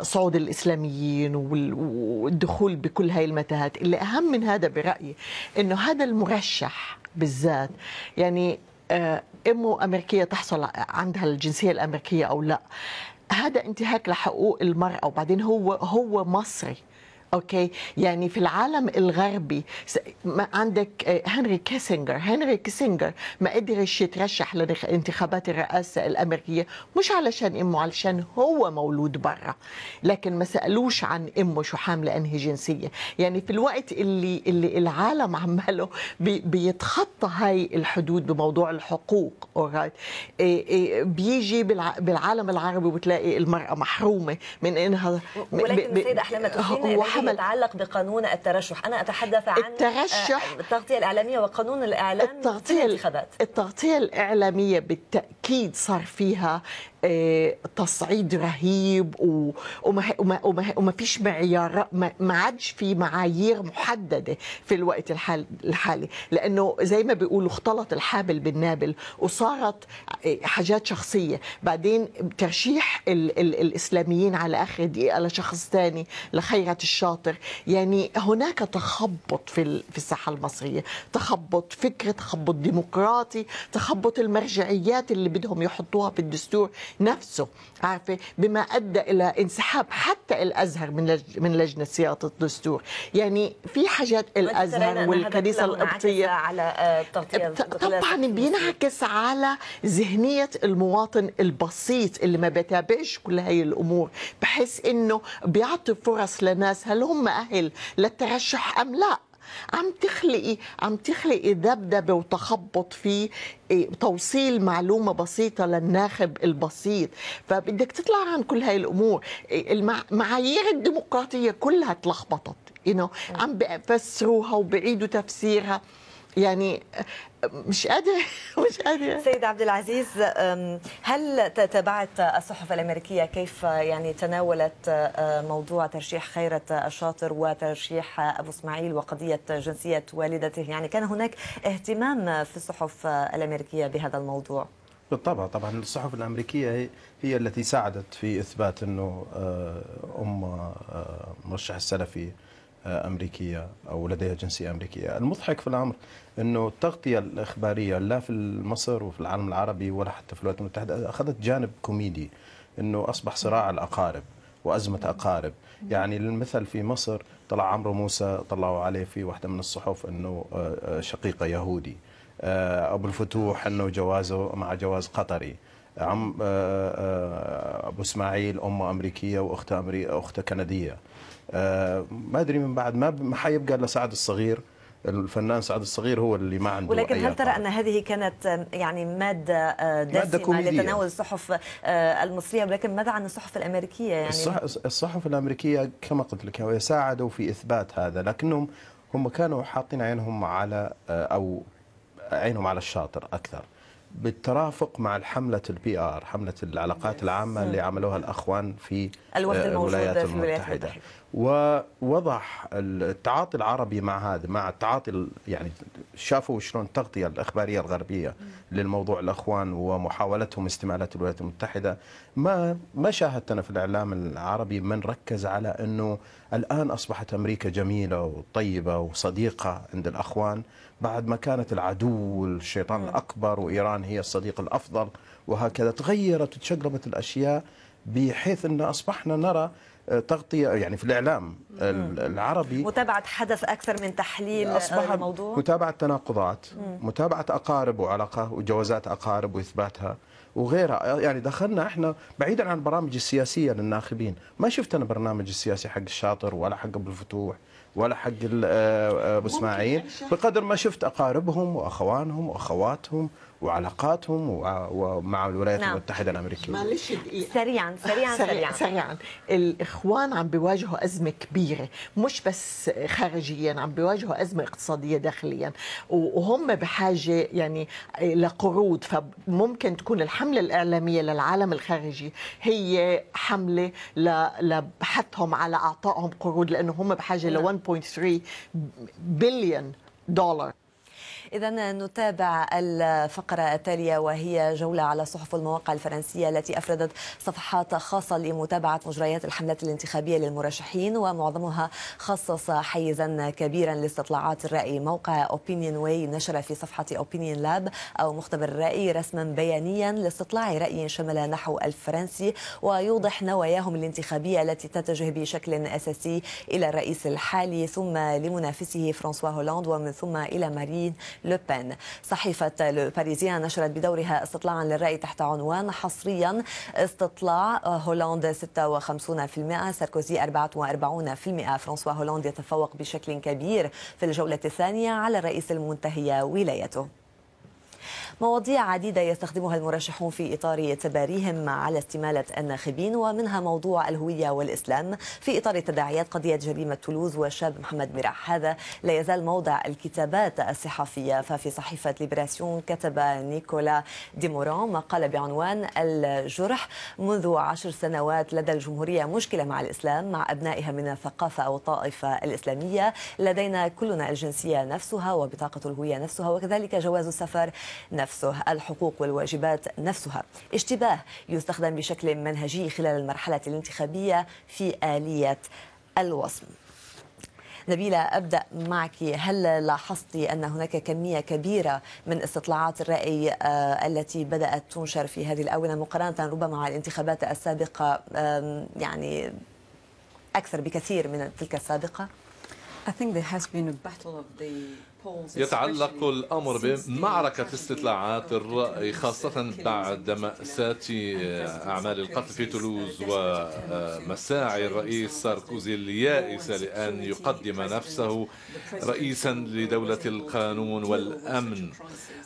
E: صعود الإسلاميين وال- والدخول بكل هاي المتاهات. اللي أهم من هذا برأيي إنه هذا المرشح بالذات يعني آه، أمه أمريكية تحصل عندها الجنسية الأمريكية أو لا هذا انتهاك لحقوق المرأة. وبعدين هو هو مصري. okay؟ يعني في العالم الغربي عندك آه، هنري كيسنجر هنري كيسنجر ما قدرش يترشح لانتخابات الرئاسة الأمريكية مش علشان إمه علشان هو مولود برا. لكن ما سألوش عن إمه شو حاملة أنهي جنسية. يعني في الوقت اللي اللي العالم عماله بي بيتخطى هاي الحدود بموضوع الحقوق alright بيجي بالع- بالعالم العربي وبتلاقي المرأة محرومة من إنها
A: ولكن
E: ب- ب- حمل
A: يتعلق بقانون الترشح. أنا أتحدث عن
E: الترشح-
A: آه، التغطية الإعلامية وقانون الإعلام في
E: التغطية
A: الانتخابات.
E: التغطية الإعلامية بالتأكيد صار فيها تصعيد رهيب وما وما وما فيش معيار ما عادش في معايير محددة في الوقت الحال الحالي. لأنه زي ما بيقولوا اختلط الحابل بالنابل وصارت آه، حاجات شخصية. بعدين ترشيح ال ال الإسلاميين على آخر دقيقة لشخص ثاني لخيرة الشاطر. يعني هناك تخبط في في الساحة المصرية. تخبط فكرة تخبط ديمقراطي تخبط المرجعيات اللي بدهم يحطوها في الدستور. نفسه عارفة؟ بما أدى إلى انسحاب حتى الأزهر من لج من لجنة صياغة الدستور. يعني في حاجات
A: كله انعكس
E: القبطية
A: على آه،
E: طبعا بينعكس على ذهنية المواطن البسيط اللي ما بيتابعش كل هاي الأمور. بحيث إنه بيعطي فرص لناس هل هم أهل للترشح أم لا؟ عم تخلقي عم تخلقي ذبذبه وتخبط في إيه، توصيل معلومة بسيطة للناخب البسيط. فبدك تطلع عن كل هاي الأمور. إيه، المع- المعايير الديمقراطية كلها تلخبطت. You know. عم بفسروها وبعيدوا تفسيرها. يعني مش قادره مش قادره
A: سيد عبد العزيز هل تابعت الصحف الأمريكية كيف يعني تناولت موضوع ترشيح خيرة الشاطر وترشيح أبو إسماعيل وقضية جنسية والدته؟ يعني كان هناك اهتمام في الصحف الأمريكية بهذا الموضوع.
D: بالطبع طبعا الصحف الأمريكية هي, هي التي ساعدت في إثبات إنه أم مرشح السلفي أمريكية أو لديها جنسية أمريكية، المضحك في الأمر إنه التغطية الإخبارية لا في مصر وفي العالم العربي ولا حتى في الولايات المتحدة أخذت جانب كوميدي إنه أصبح صراع الأقارب وأزمة أقارب، يعني للمثل في مصر طلع عمرو موسى طلعوا عليه في واحدة من الصحف إنه آه، آه، شقيقة يهودي. آه، أبو الفتوح إنه جوازه مع جواز قطري. عم آه، آه، أبو إسماعيل أمة أمريكية واخته أمري... اخته كندية. آه، ما أدري من بعد ما حيبقى إلا سعد الصغير. الفنان سعد الصغير هو اللي ما عنده
A: ولكن هل ترى أن هذه كانت يعني مادة دسمة
D: كوميدية.
A: لتناول الصحف المصرية؟ ولكن ماذا عن الصحف الأمريكية يعني؟
D: الصح... الصحف الأمريكية كما قلت لك ساعدوا في إثبات هذا لكنهم هم كانوا حاطين عينهم على أو عينهم على الشاطر أكثر. بالترافق مع الحملة ال PR حملة العلاقات العامة اللي عملوها الأخوان في آه، الولايات المتحدة. ووضح التعاطي العربي مع هذا مع التعاطي ال- يعني شافوا شلون التغطية الإخبارية الغربية للموضوع الأخوان ومحاولتهم استمالات الولايات المتحدة. ما ما شاهدت أنا في الإعلام العربي من ركز على أنه الآن أصبحت أمريكا جميلة وطيبة وصديقة عند الأخوان. بعد ما كانت العدو والشيطان الأكبر وإيران هي الصديق الأفضل وهكذا تغيرت وتشقلبت الأشياء بحيث أن أصبحنا نرى آه، تغطية يعني في الإعلام ال- العربي.
A: متابعة حدث أكثر من تحليل آه،
D: أصبح
A: الموضوع؟
D: متابعة تناقضات. متابعة أقارب وعلاقة وجوازات أقارب وإثباتها وغيرها. يعني دخلنا إحنا بعيدا عن البرامج السياسية للناخبين. ما شفت أنا برنامج السياسي حق الشاطر ولا حق أبو الفتوح. ولا حق ال- آه، أبو إسماعيل. بقدر ما شفت أقاربهم وأخوانهم وأخواتهم وعلاقاتهم وع- ومع الولايات
A: نعم.
D: المتحدة الأمريكية.
E: معلش
A: سريعا سريعا سريعا
E: سريعا. الإخوان عم بيواجهوا أزمة كبيرة مش بس خارجيا عم بيواجهوا أزمة اقتصادية داخليا. وهم بحاجة يعني لقروض فممكن تكون الحملة الإعلامية للعالم الخارجي هي حملة ل- لبحثهم على أعطائهم قروض لأنه هم بحاجة ل 1.3 بليون دولار
A: إذا نتابع الفقرة التالية وهي جولة على الصحف والمواقع الفرنسية التي أفردت صفحات خاصة لمتابعة مجريات الحملات الانتخابية للمرشحين ومعظمها خصص حيزا كبيرا لاستطلاعات الرأي. موقع أوبينيون واي نشر في صفحة أوبينيون لاب أو مختبر الرأي رسما بيانيا لاستطلاع رأي شمل نحو ألف فرنسي ويوضح نواياهم الانتخابية التي تتجه بشكل أساسي إلى الرئيس الحالي ثم لمنافسه فرانسوا هولاند ومن ثم إلى مارين لوبين صحيفة لو باريزيان نشرت بدورها استطلاعا للرأي تحت عنوان حصريا استطلاع هولاند 56% ساركوزي 44% فرانسوا هولاند يتفوق بشكل كبير في الجولة الثانية على الرئيس المنتهية ولايته. مواضيع عديدة يستخدمها المرشحون في إطار تباريهم على استمالة الناخبين ومنها موضوع الهوية والإسلام. في إطار تداعيات قضية جريمة تولوز والشاب محمد مراح هذا لا يزال موضع الكتابات الصحفية. ففي صحيفة ليبراسيون كتب نيكولا ديموران مقال بعنوان الجرح. منذ عشر سنوات لدى الجمهورية مشكلة مع الإسلام مع أبنائها من الثقافة أو الطائفة الإسلامية. لدينا كلنا الجنسية نفسها وبطاقة الهوية نفسها وكذلك جواز السفر نفسه. الحقوق والواجبات نفسها. اشتباه يستخدم بشكل منهجي خلال المرحلة الانتخابية في آلية الوصم. نبيلة أبدأ معك. هل لاحظت أن هناك كمية كبيرة من استطلاعات الرأي التي بدأت تنشر في هذه الآونة مقارنة ربما مع الانتخابات السابقة؟ يعني أكثر بكثير من تلك السابقة؟
K: I think there has been a battle of the
C: يتعلق الأمر بمعركة استطلاعات الرأي خاصة بعد مأساة أعمال القتل في تولوز ومساعي الرئيس ساركوزي اليائسة لأن يقدم نفسه رئيسا لدولة القانون والأمن.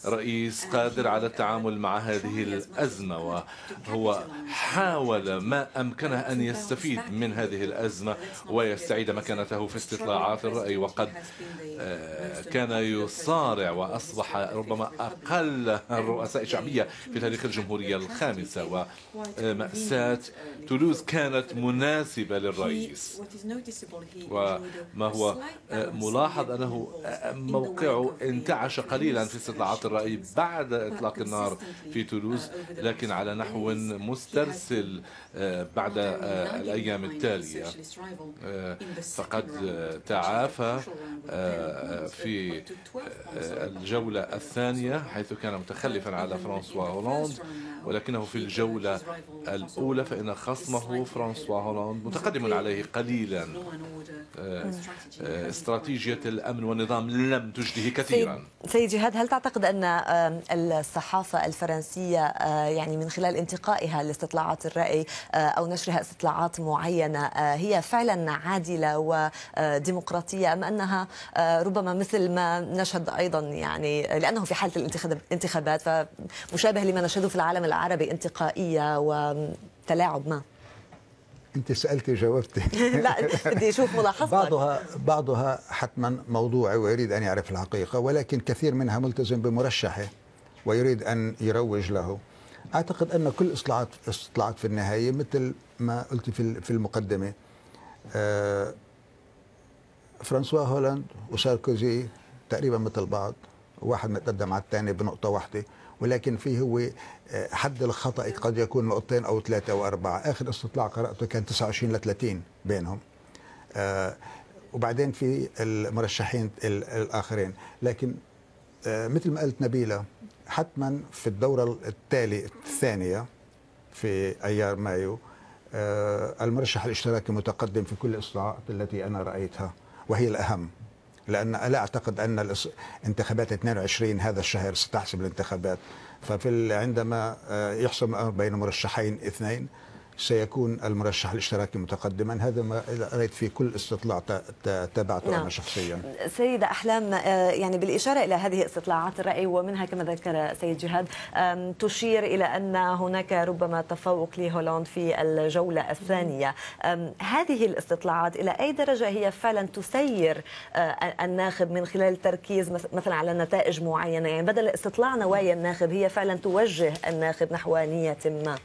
C: رئيس قادر على التعامل مع هذه الأزمة وهو حاول ما أمكنه أن يستفيد من هذه الأزمة ويستعيد مكانته في استطلاعات الرأي وقد كان يصارع وأصبح ربما أقل الرؤساء شعبية في تاريخ الجمهورية الخامسة. ومأساة تولوز كانت مناسبة للرئيس. وما هو ملاحظ أنه موقعه انتعش قليلا في استطلاعات الرأي بعد إطلاق النار في تولوز لكن على نحو مسترسل بعد الأيام التالية. فقد تعافى في الجولة الثانية حيث كان متخلفا على فرانسوا هولاند ولكنه في الجولة الأولى فإن خصمه فرانسوا هولاند متقدم عليه قليلا. استراتيجية الأمن والنظام لم تجده كثيرا.
A: سيد جهاد هل تعتقد أن الصحافة الفرنسية يعني من خلال انتقائها لاستطلاعات الرأي أو نشرها استطلاعات معينة هي فعلا عادلة وديمقراطية أم أنها ربما مثل ما نشهد أيضا يعني لأنه في حالة الانتخابات فمشابه لما نشهده في العالم العربي انتقائية وتلاعب ما.
B: أنت سالتي جاوبتي
A: لا بدي أشوف ملاحظتك.
B: بعضها بعضها حتما موضوعي ويريد أن يعرف الحقيقة ولكن كثير منها ملتزم بمرشحه ويريد أن يروج له. أعتقد أن كل اصلاعات استطلاعات في النهاية مثل ما قلت في في المقدمة فرانسوا هولاند وساركوزي تقريبا مثل بعض واحد متقدم على الثاني بنقطة واحدة ولكن فيه هو حد الخطأ قد يكون نقطتين أو ثلاثة أو أربعة، آخر استطلاع قرأته كان 29 ل 30 بينهم. آه وبعدين في المرشحين الآخرين، لكن آه مثل ما قالت نبيلة حتما في الدورة التالي الثانية في أيار مايو آه المرشح الاشتراكي متقدم في كل الاستطلاعات التي أنا رأيتها وهي الأهم. لأن لا أعتقد أن انتخابات 22 هذا الشهر ستحسم الانتخابات. ففي عندما يحسم الامر بين مرشحين اثنين سيكون المرشح الاشتراكي متقدما. هذا ما رأيت في كل استطلاع تابعته نعم. أنا شخصيا.
A: سيدة أحلام يعني بالإشارة إلى هذه استطلاعات الرأي ومنها كما ذكر سيد جهاد تشير إلى أن هناك ربما تفوق لهولند في الجولة الثانية. هذه الاستطلاعات إلى أي درجة هي فعلا تسير الناخب من خلال التركيز مثلا على نتائج معينة؟ يعني بدل استطلاع نوايا الناخب هي فعلا توجه الناخب نحو نية ما.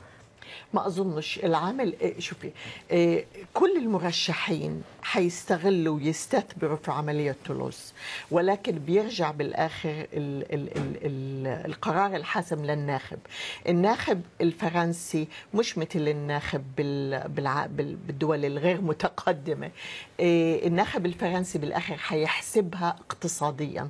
E: ما أظنش. العامل إيه، شوفي إيه، كل المرشحين حيستغلوا ويستثمروا في عملية تولوز ولكن بيرجع بالآخر ال ال ال ال القرار الحاسم للناخب. الناخب الفرنسي مش مثل الناخب بالدول الغير متقدمة. إيه، الناخب الفرنسي بالآخر حيحسبها اقتصاديا.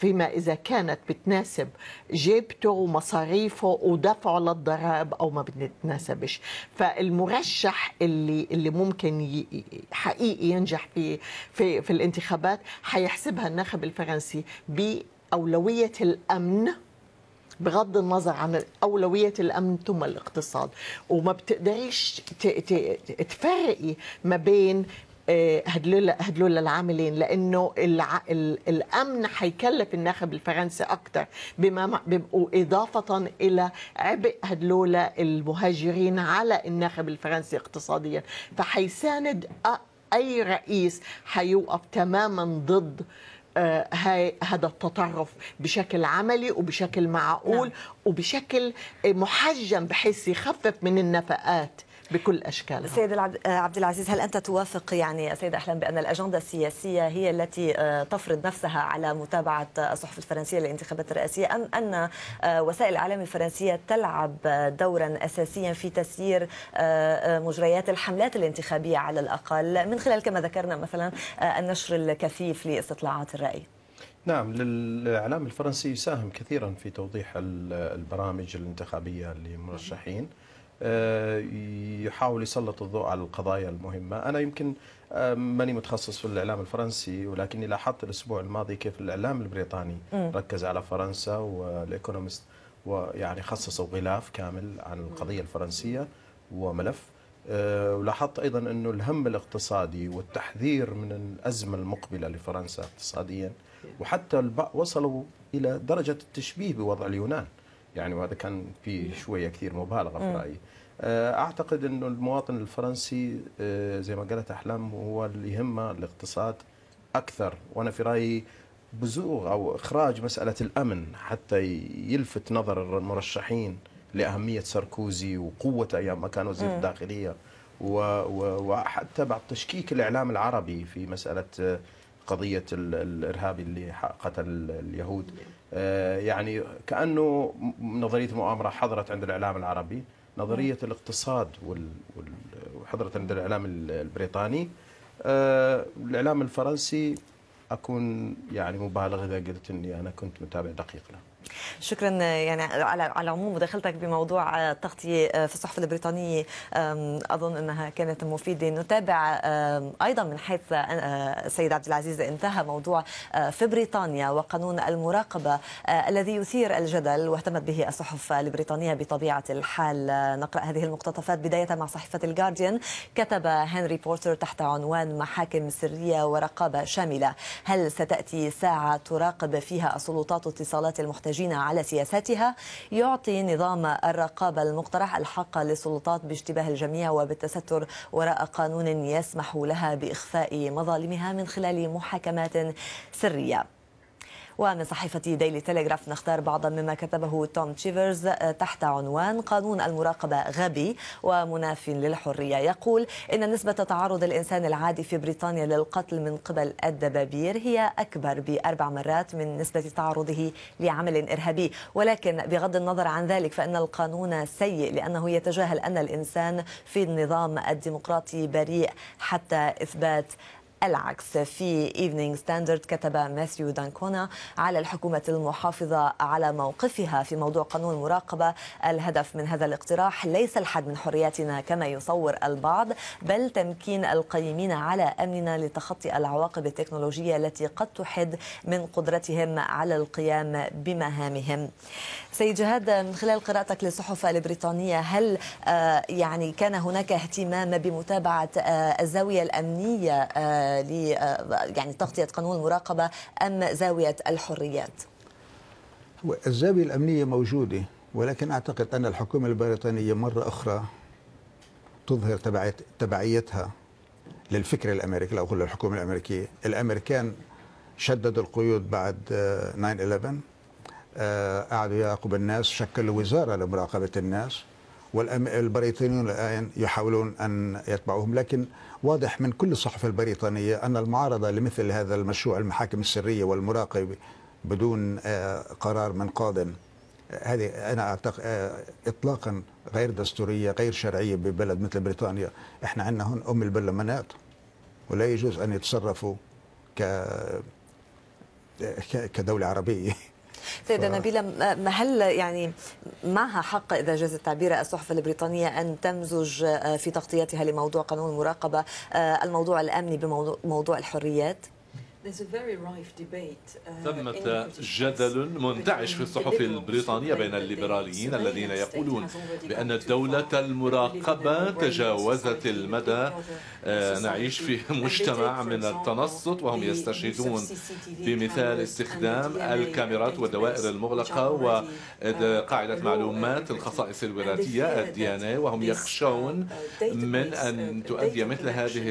E: فيما إذا كانت بتناسب جيبته ومصاريفه ودفعه للضرائب أو ما بتناسبش. فالمرشح اللي اللي ممكن حقيقي ينجح في في في الانتخابات حيحسبها الناخب الفرنسي بأولوية الأمن بغض النظر عن أولوية الأمن ثم الاقتصاد. وما بتقدريش تفرقي ما بين آه، هدول هدول العاملين لأنه الع... ال... الأمن حيكلف الناخب الفرنسي أكثر بما وإضافة إلى عبء هدول المهاجرين على الناخب الفرنسي اقتصاديا فحيساند أي رئيس حيوقف تماما ضد آه، هاي هذا التطرف بشكل عملي وبشكل معقول نعم. وبشكل محجم بحيث يخفف من النفقات بكل أشكالها.
A: سيد آه، عبد العزيز هل أنت توافق يعني سيد أحلام بأن الأجندة السياسية هي التي آه، تفرض نفسها على متابعة الصحف الفرنسية للانتخابات الرئاسية أم أن آه، وسائل الإعلام الفرنسية تلعب دورا أساسيا في تسيير مجريات الحملات الانتخابية على الأقل من خلال كما ذكرنا مثلا النشر الكثيف لاستطلاعات الرأي؟
D: نعم للإعلام الفرنسي يساهم كثيرا في توضيح ال- البرامج الانتخابية للمرشحين يحاول يسلط الضوء على القضايا المهمة. أنا يمكن آه، ماني متخصص في الإعلام الفرنسي ولكني لاحظت الأسبوع الماضي كيف الإعلام البريطاني
L: مم.
D: ركز على فرنسا والإيكونومست ويعني خصصوا غلاف كامل عن القضية الفرنسية وملف. آه، ولاحظت أيضا أنه الهم الاقتصادي والتحذير من الأزمة المقبلة لفرنسا اقتصاديا وحتى وصلوا إلى درجة التشبيه بوضع اليونان. يعني وهذا كان في شوية كثير مبالغة في. رأيي. آه، أعتقد إنه المواطن الفرنسي آه، زي ما قالت أحلام هو اللي يهمه الاقتصاد أكثر. وأنا في رأيي بزوغ أو إخراج مسألة الأمن حتى يلفت نظر المرشحين لأهمية ساركوزي وقوته أيام ما كان وزير. الداخليه وحتى بعد تشكيك الإعلام العربي في مسألة آه، قضية ال- الارهابي اللي قتل اليهود. يعني كأنه نظرية المؤامره حضرت عند الإعلام العربي. نظرية الاقتصاد وحضرت عند الإعلام ال- البريطاني. آه، الإعلام الفرنسي أكون يعني مبالغ إذا قلت إني أنا كنت متابع دقيق له.
A: شكرا يعني على على العموم مداخلتك بموضوع التغطية في الصحف البريطانية أظن إنها كانت مفيدة. نتابع أيضا من حيث أه، سيد عبد العزيز انتهى موضوع أه، في بريطانيا وقانون المراقبة أه، الذي يثير الجدل واهتمت به الصحف البريطانية بطبيعة الحال. أه، نقرأ هذه المقتطفات بداية مع صحيفة الجارديان كتب هنري بورتر تحت عنوان محاكم سرية ورقابة شاملة. هل ستأتي ساعة تراقب فيها السلطات اتصالات المحتجين على سياساتها يعطي نظام الرقابة المقترح الحق للسلطات باشتباه الجميع وبالتستر وراء قانون يسمح لها بإخفاء مظالمها من خلال محاكمات سرية. ومن صحيفة ديلي تيليغراف نختار بعضا مما كتبه توم تشيفرز تحت عنوان قانون المراقبة غبي ومناف للحرية. يقول إن نسبة تعرض الإنسان العادي في بريطانيا للقتل من قبل الدبابير هي أكبر بأربع مرات من نسبة تعرضه لعمل إرهابي. ولكن بغض النظر عن ذلك فإن القانون سيء لأنه يتجاهل أن الإنسان في النظام الديمقراطي بريء حتى إثبات العكس. في ايفنينج ستاندرد كتب ماثيو دانكونا على الحكومة المحافظة على موقفها في موضوع قانون المراقبة الهدف من هذا الاقتراح. ليس الحد من حرياتنا كما يصور البعض بل تمكين القيمين على أمننا لتخطي العواقب التكنولوجية التي قد تحد من قدرتهم على القيام بمهامهم. سيد جهاد من خلال قراءتك للصحف البريطانية هل آه، يعني كان هناك اهتمام بمتابعة آه، الزاوية الأمنية آه، يعني تغطية قانون المراقبة أم زاوية الحريات؟
B: الزاوية الأمنية موجودة ولكن أعتقد أن الحكومة البريطانية مرة أخرى تظهر تبعيت تبعيتها للفكر الأمريكي أقول للحكومة الأمريكية الأمريكان شددوا القيود بعد آه، 9/11 آه، قعدوا يراقبوا الناس شكلوا وزارة لمراقبة الناس والبريطانيون الآن يحاولون أن يتبعوهم. لكن واضح من كل الصحف البريطانية أن المعارضة لمثل هذا المشروع المحاكم السرية والمراقبة بدون آه، قرار من قاض هذه أنا اعتقد آه، اطلاقا غير دستورية غير شرعية ببلد مثل بريطانيا. إحنا عندنا هون أم البرلمانات ولا يجوز أن يتصرفوا ك كدولة عربية.
A: سيدة ف... نبيلة هل يعني معها حق إذا جاز التعبير الصحف البريطانية أن تمزج آه، في تغطيتها لموضوع قانون المراقبة آه، الموضوع الأمني بموضوع الحريات؟
C: Uh, ثمة جدل منتعش في الصحف البريطانية بين الليبراليين الذين يقولون بأن الدولة المراقبة تجاوزت المدى آه، نعيش في مجتمع من التنصت وهم يستشهدون بمثال استخدام الكاميرات والدوائر المغلقة وقاعدة uh, معلومات الخصائص الوراثية الدي ان وهم يخشون uh, من أن تؤدي مثل هذه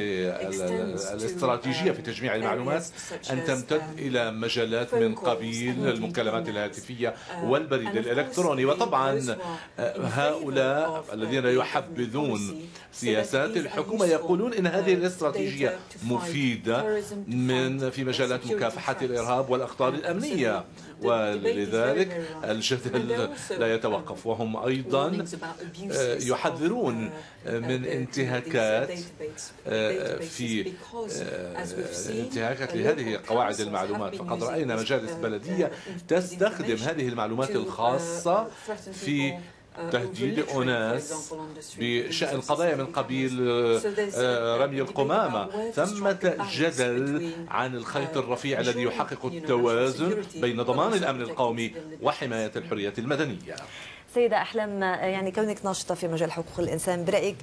C: الاستراتيجية في تجميع المعلومات. أن تمتد إلى مجالات من قبيل المكالمات الهاتفية والبريد الإلكتروني. وطبعا هؤلاء الذين يحبذون سياسات الحكومة يقولون إن هذه الاستراتيجية مفيدة من في مجالات مكافحة الإرهاب والأخطار الأمنية. ولذلك الجدل لا يتوقف. وهم أيضا يحذرون من انتهاكات في انتهاكات لهذه قواعد المعلومات. فقد رأينا مجالس بلدية تستخدم هذه المعلومات الخاصة في تهديد أناس بشأن قضايا من قبيل آه، رمي القمامة. ثمة جدل عن الخيط الرفيع الذي يحقق التوازن بين ضمان الأمن القومي وحماية الحرية المدنية.
A: سيدة أحلام يعني كونك ناشطة في مجال حقوق الإنسان برأيك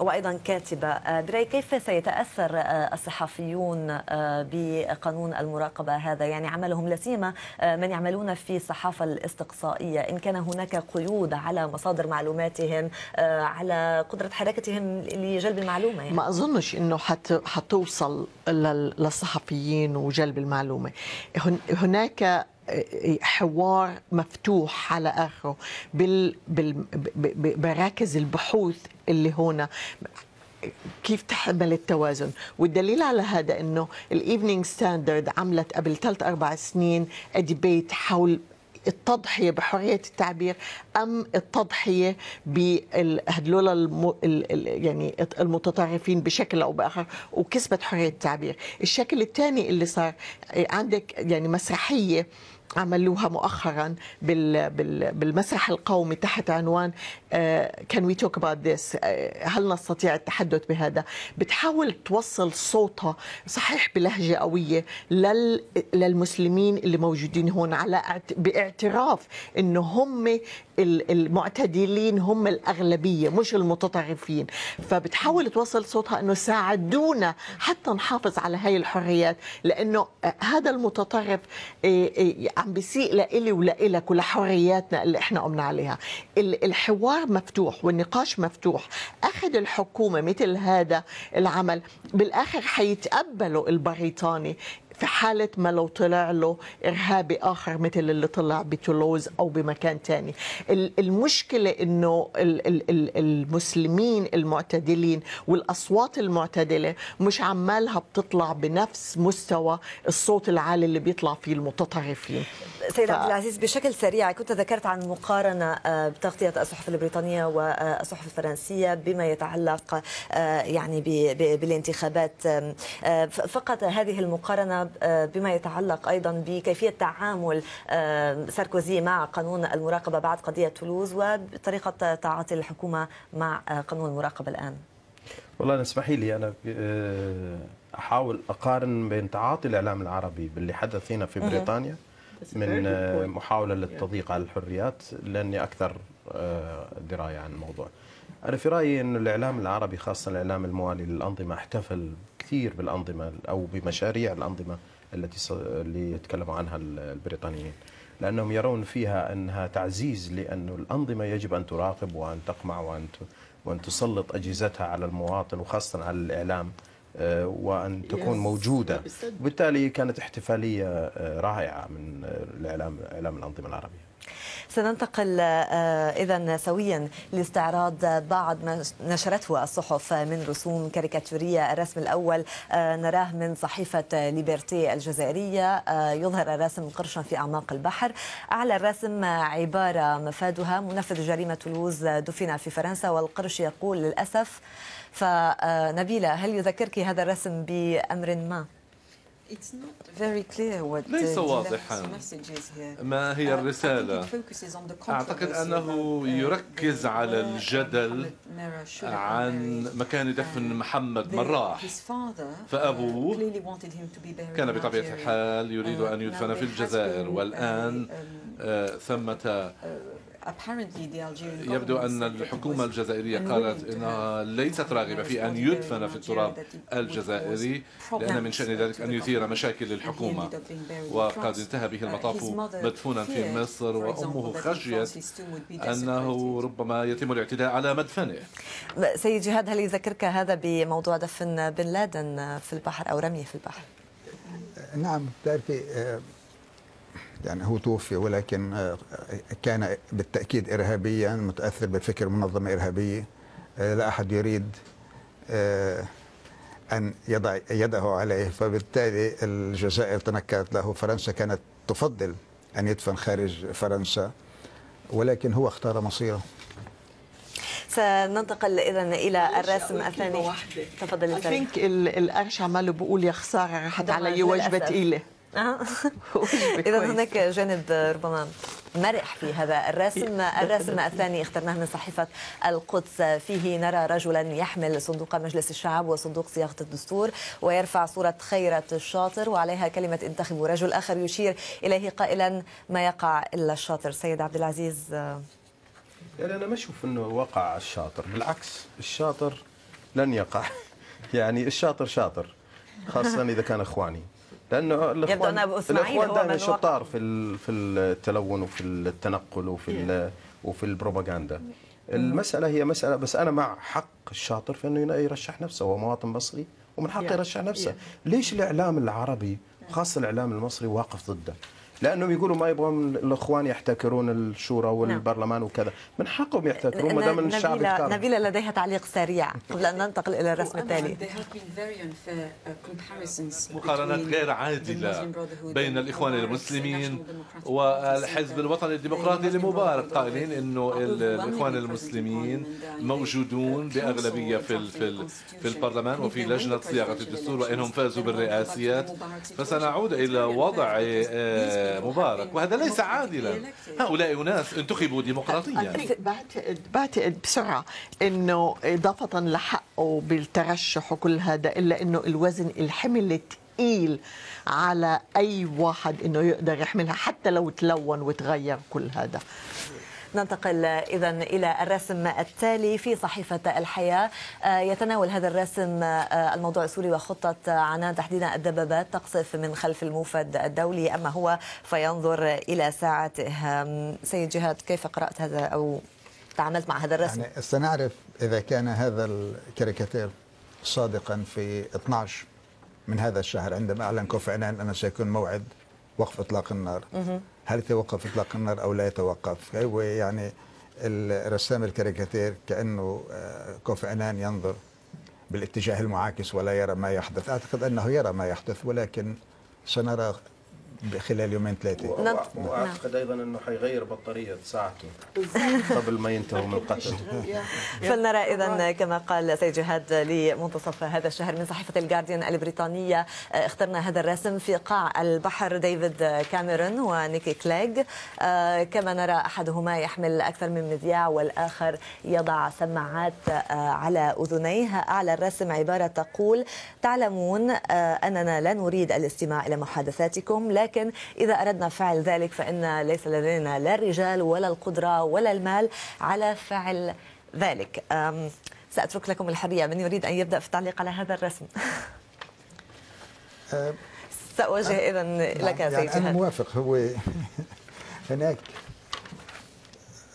A: وأيضا كاتبة آه، برأيك كيف سيتأثر آه، الصحفيون آه، بقانون المراقبة هذا؟ يعني عملهم لا سيما من يعملون في الصحافة الاستقصائية. إن كان هناك قيود على مصادر معلوماتهم على قدرة حركتهم لجلب المعلومة
E: يعني. ما أظنش أنه حتوصل للصحفيين وجلب المعلومة. هناك حوار مفتوح على آخره. بال بمراكز البحوث اللي هنا. كيف تحمل التوازن؟ والدليل على هذا إنه الايفنينج ستاندرد عملت قبل ثلاث أربع سنين debate حول التضحية بحرية التعبير أم التضحية بهدول الم... يعني المتطرفين بشكل أو بآخر وكسبت حرية التعبير. الشكل الثاني اللي صار عندك يعني مسرحية عملوها مؤخرا بالمسرح القومي تحت عنوان كان we talk about this هل نستطيع التحدث بهذا؟ بتحاول توصل صوتها صحيح بلهجة قوية لل للمسلمين اللي موجودين هون على باعتراف إنه هم المعتدلين هم الأغلبية مش المتطرفين. فبتحاول توصل صوتها إنه ساعدونا حتى نحافظ على هاي الحريات لأنه هذا المتطرف عم بيسيء لإلي ولإلك ولحرياتنا اللي إحنا قمنا عليها. الحوار مفتوح والنقاش مفتوح. أخذ الحكومة مثل هذا العمل بالآخر حيتقبلوا البريطاني. في حالة ما لو طلع له إرهابي آخر مثل اللي طلع بتولوز أو بمكان تاني المشكلة أنه المسلمين المعتدلين والأصوات المعتدلة مش عمالها بتطلع بنفس مستوى الصوت العالي اللي بيطلع فيه المتطرفين
A: سيد. عبد العزيز بشكل سريع كنت ذكرت عن مقارنة آه، بتغطية الصحف البريطانية والصحف الفرنسية بما يتعلق آه، يعني بالانتخابات آه، فقط هذه المقارنة بما يتعلق أيضا بكيفية تعامل آه، ساركوزي مع قانون المراقبة بعد قضية تولوز وطريقه تعاطي الحكومة مع آه، قانون المراقبة الآن.
D: والله أنا اسمحي لي أنا آه، أحاول أقارن بين تعاطي الإعلام العربي باللي حدث هنا في بريطانيا من محاولة للتضييق على الحريات لأني أكثر دراية عن الموضوع. أنا في رأيي ان الإعلام العربي خاصة الإعلام الموالي للأنظمة احتفل كثير بالأنظمة أو بمشاريع الأنظمة التي اللي يتكلموا عنها البريطانيين. لأنهم يرون فيها أنها تعزيز لأن الأنظمة يجب أن تراقب وأن تقمع وأن وأن تسلط أجهزتها على المواطن وخاصة على الإعلام آه، وأن تكون موجودة. وبالتالي كانت احتفالية آه، رائعة من الإعلام إعلام الأنظمة العربية.
A: سننتقل إذا سويا لاستعراض بعض ما نشرته الصحف من رسوم كاريكاتورية الرسم الأول نراه من صحيفة ليبرتي الجزائرية. يظهر الرسم قرشا في أعماق البحر. أعلى الرسم عبارة مفادها منفذ جريمة تولوز دفن في فرنسا والقرش يقول للأسف. فنبيلة هل يذكرك هذا الرسم بأمر ما؟
C: ليس واضحا. ما هي الرسالة؟ أعتقد أنه يركز على الجدل عن مكان دفن محمد مراح فأبوه كان بطبيعة الحال يريد أن يدفن في الجزائر. والآن ثمة يبدو أن الحكومة الجزائرية قالت أنها ليست راغبة في أن يدفن في التراب الجزائري لأن من شأن ذلك أن يثير مشاكل للحكومة وقد انتهى به المطاف مدفونا في مصر وأمه خشيت أنه ربما يتم الاعتداء على مدفنه.
A: سيد جهاد هل يذكرك هذا بموضوع دفن بن لادن في البحر أو رمية في البحر؟
B: نعم تعرفي يعني هو توفي ولكن آه، كان بالتأكيد إرهابيا متأثر بفكر منظمة إرهابية آه، لا أحد يريد آه، أن يضع يده عليه. فبالتالي الجزائر تنكرت له. فرنسا كانت تفضل أن يدفن خارج فرنسا ولكن هو اختار مصيره.
A: سننتقل اذا إلى الرسم الثاني.
E: تفضل I think القرش عماله بيقول يا خسارة راحت علي وجبة ثقيله
A: إذا هناك جانب ربما مرح في هذا الرسم. الرسم الثاني اخترناه من صحيفة القدس. فيه نرى رجلا يحمل صندوق مجلس الشعب وصندوق صياغة الدستور ويرفع صورة خيرة الشاطر وعليها كلمة انتخبوا رجل آخر يشير إليه قائلا ما يقع إلا الشاطر. سيد عبد العزيز
D: يعني أنا ما أشوف أنه وقع الشاطر. بالعكس الشاطر لن يقع. يعني الشاطر شاطر خاصة إذا كان إخواني. لأنه الاخوان الإخوان دائما شطار في في التلون وفي التنقل وفي وفي البروباغندا. المسألة هي مسألة بس أنا مع حق الشاطر في إنه يرشح نفسه. هو مواطن مصري ومن حقه يرشح نفسه. ليش الإعلام العربي خاصة الإعلام المصري واقف ضده؟ لأنهم يقولوا ما يبغون الإخوان يحتكرون الشورى. والبرلمان وكذا. من حقهم يحتكرون ما دام الشعب
A: نبيلة, نبيلة لديها تعليق سريع. قبل ان ننتقل إلى الرسم التالي
C: uh, مقارنات غير عادلة بين الإخوان المسلمين والحزب الوطني الديمقراطي لمبارك. قائلين إنه الإخوان المسلمين موجودون بأغلبية في في في البرلمان وفي لجنة صياغة الدستور وإنهم فازوا بالرئاسيات. فسنعود إلى وضع مبارك. وهذا ليس عادلا. هؤلاء أناس انتخبوا ديمقراطيا.
E: بعتقد بعتقد بسرعة. أنه إضافة لحقه بالترشح وكل هذا إلا أنه الوزن الحمل ثقيل على أي واحد أنه يقدر يحملها حتى لو تلون وتغير كل هذا.
A: ننتقل إذا إلى الرسم التالي في صحيفة الحياة. آه، يتناول هذا الرسم آه، الموضوع السوري وخطة عنان تحديدا الدبابات تقصف من خلف الموفد الدولي. أما هو فينظر إلى ساعته. سيد جهاد كيف قرأت هذا أو تعاملت مع هذا الرسم؟
B: يعني سنعرف إذا كان هذا الكاريكاتير صادقا في 12 من هذا الشهر عندما أعلن كوفي عنان أنه سيكون موعد وقف إطلاق النار. هل يتوقف إطلاق النار أو لا يتوقف؟ هو يعني الرسام الكاريكاتير كأنه آه، كوفي أنان ينظر بالاتجاه المعاكس ولا يرى ما يحدث. أعتقد أنه يرى ما يحدث ولكن سنرى خلال يومين ثلاثة.
D: نعم. وأعتقد أيضا أنه حيغير بطارية ساعته قبل ما ينتهوا من القتل.
A: فلنرى إذا كما قال سيد جهاد لمنتصف هذا الشهر من صحيفة الجارديان البريطانية آه، اخترنا هذا الرسم في قاع البحر ديفيد كاميرون ونيكي كليغ. آه، كما نرى أحدهما يحمل أكثر من مذياع والآخر يضع سماعات آه، على أذنيه. أعلى الرسم عبارة تقول تعلمون أننا لا نريد الاستماع إلى محادثاتكم لكن لكن إذا أردنا فعل ذلك فإن ليس لدينا لا الرجال ولا القدرة ولا المال على فعل ذلك. سأترك لكم الحرية. من يريد أن يبدأ في التعليق على هذا الرسم؟ سأوجه إذا لك
B: يعني
A: سيد
B: أنا موافق. هو هناك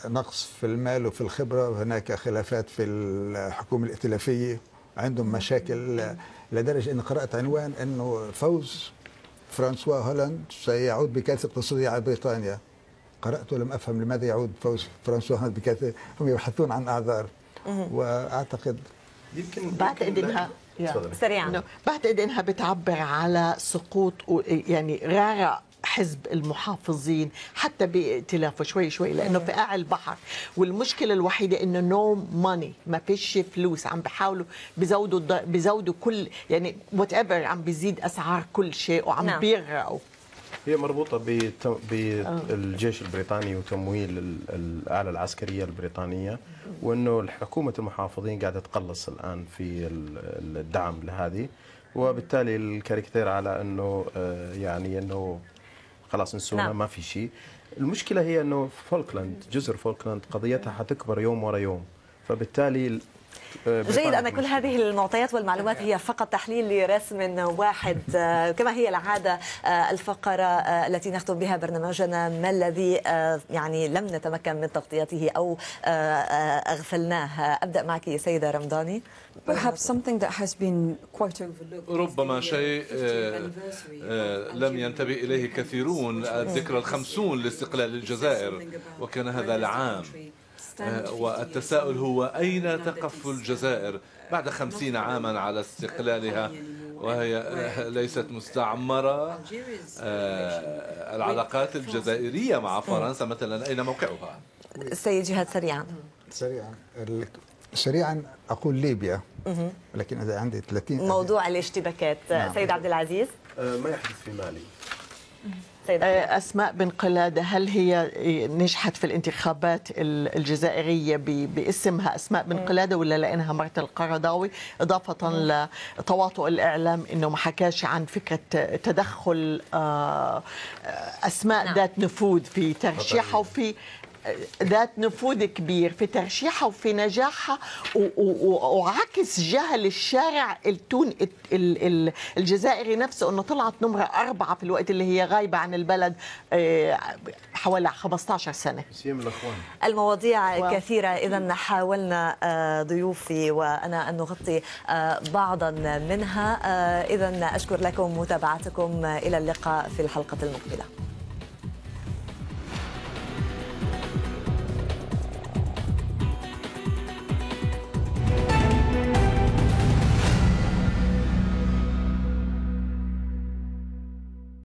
B: نقص في المال وفي الخبرة وهناك خلافات في الحكومة الائتلافية عندهم مشاكل. لدرجة أن قرأت عنوان أنه فوز فرانسوا هولاند سيعود بكارثة اقتصادية على بريطانيا. قرأت ولم أفهم لماذا يعود فوز فرانسوا بكثير هم يبحثون عن أعذار. وأعتقد
D: يمكن
E: بعتقد انها
A: سريعا.
E: بعتقد انها بتعبر على سقوط يعني غارة حزب المحافظين حتى بائتلافه شوي شوي لأنه في قاع البحر. والمشكلة الوحيدة إنه no money ما فيش فلوس عم بيحاولوا بزودوا بزودوا كل يعني whatever عم بيزيد أسعار كل شيء وعم
A: نعم.
E: بيغرقوا.
D: هي مربوطة بالجيش البريطاني وتمويل ال- الآلة العسكرية البريطانية وأنه حكومة المحافظين قاعدة تقلص الآن في ال- الدعم لهذه. وبالتالي الكاريكاتير على أنه آه، يعني أنه خلاص نسونا
A: نعم.
D: ما في شيء المشكلة هي أنه فولكلاند جزر فولكلاند قضيتها حتكبر يوم ورا يوم فبالتالي
A: جيد
D: بريطانيا
A: أن كل هذه المعطيات والمعلومات هي فقط تحليل لرسم واحد آه، كما هي العادة آه، الفقرة آه، التي نختم بها برنامجنا. ما الذي آه، يعني لم نتمكن من تغطيته أو آه، آه، أغفلناه؟ أبدأ معك سيدة رمضاني.
K: Perhaps something that has been quite overlooked.
C: ربما شيء آه، آه، لم ينتبه إليه كثيرون الذكرى الخمسون لاستقلال الجزائر وكان هذا العام. آه، والتساؤل هو أين تقف الجزائر بعد خمسين عاما على استقلالها؟ وهي آه، ليست مستعمرة. آه، العلاقات الجزائرية مع فرنسا مثلا أين موقعها؟
A: سيد جهاد سريعا.
B: سريعا. سريعا أقول ليبيا لكن إذا عندي 30
A: موضوع الاشتباكات.
B: نعم.
A: سيد عبد العزيز.
D: آه، ما يحدث في مالي؟
E: آه، أسماء بن قلادة هل هي نجحت في الانتخابات ال- الجزائرية باسمها أسماء بن قلادة ولا لأنها مرت القرضاوي؟ إضافة لتواطؤ الإعلام أنه ما حكاش عن فكرة تدخل آه، أسماء
A: نعم.
E: ذات نفوذ في ترشيحها وفي ذات نفوذ كبير في ترشيحها وفي نجاحها وعكس جهل الشارع التون ال- ال- الجزائري نفسه إنه طلعت نمرة أربعة في الوقت اللي هي غايبة عن البلد آه، حوالي 15
D: سنة.
A: المواضيع
E: واو.
A: كثيرة إذا حاولنا آه، ضيوفي وأنا أن نغطي آه، بعضا منها. إذا أشكر لكم متابعتكم. إلى اللقاء في الحلقة المقبلة.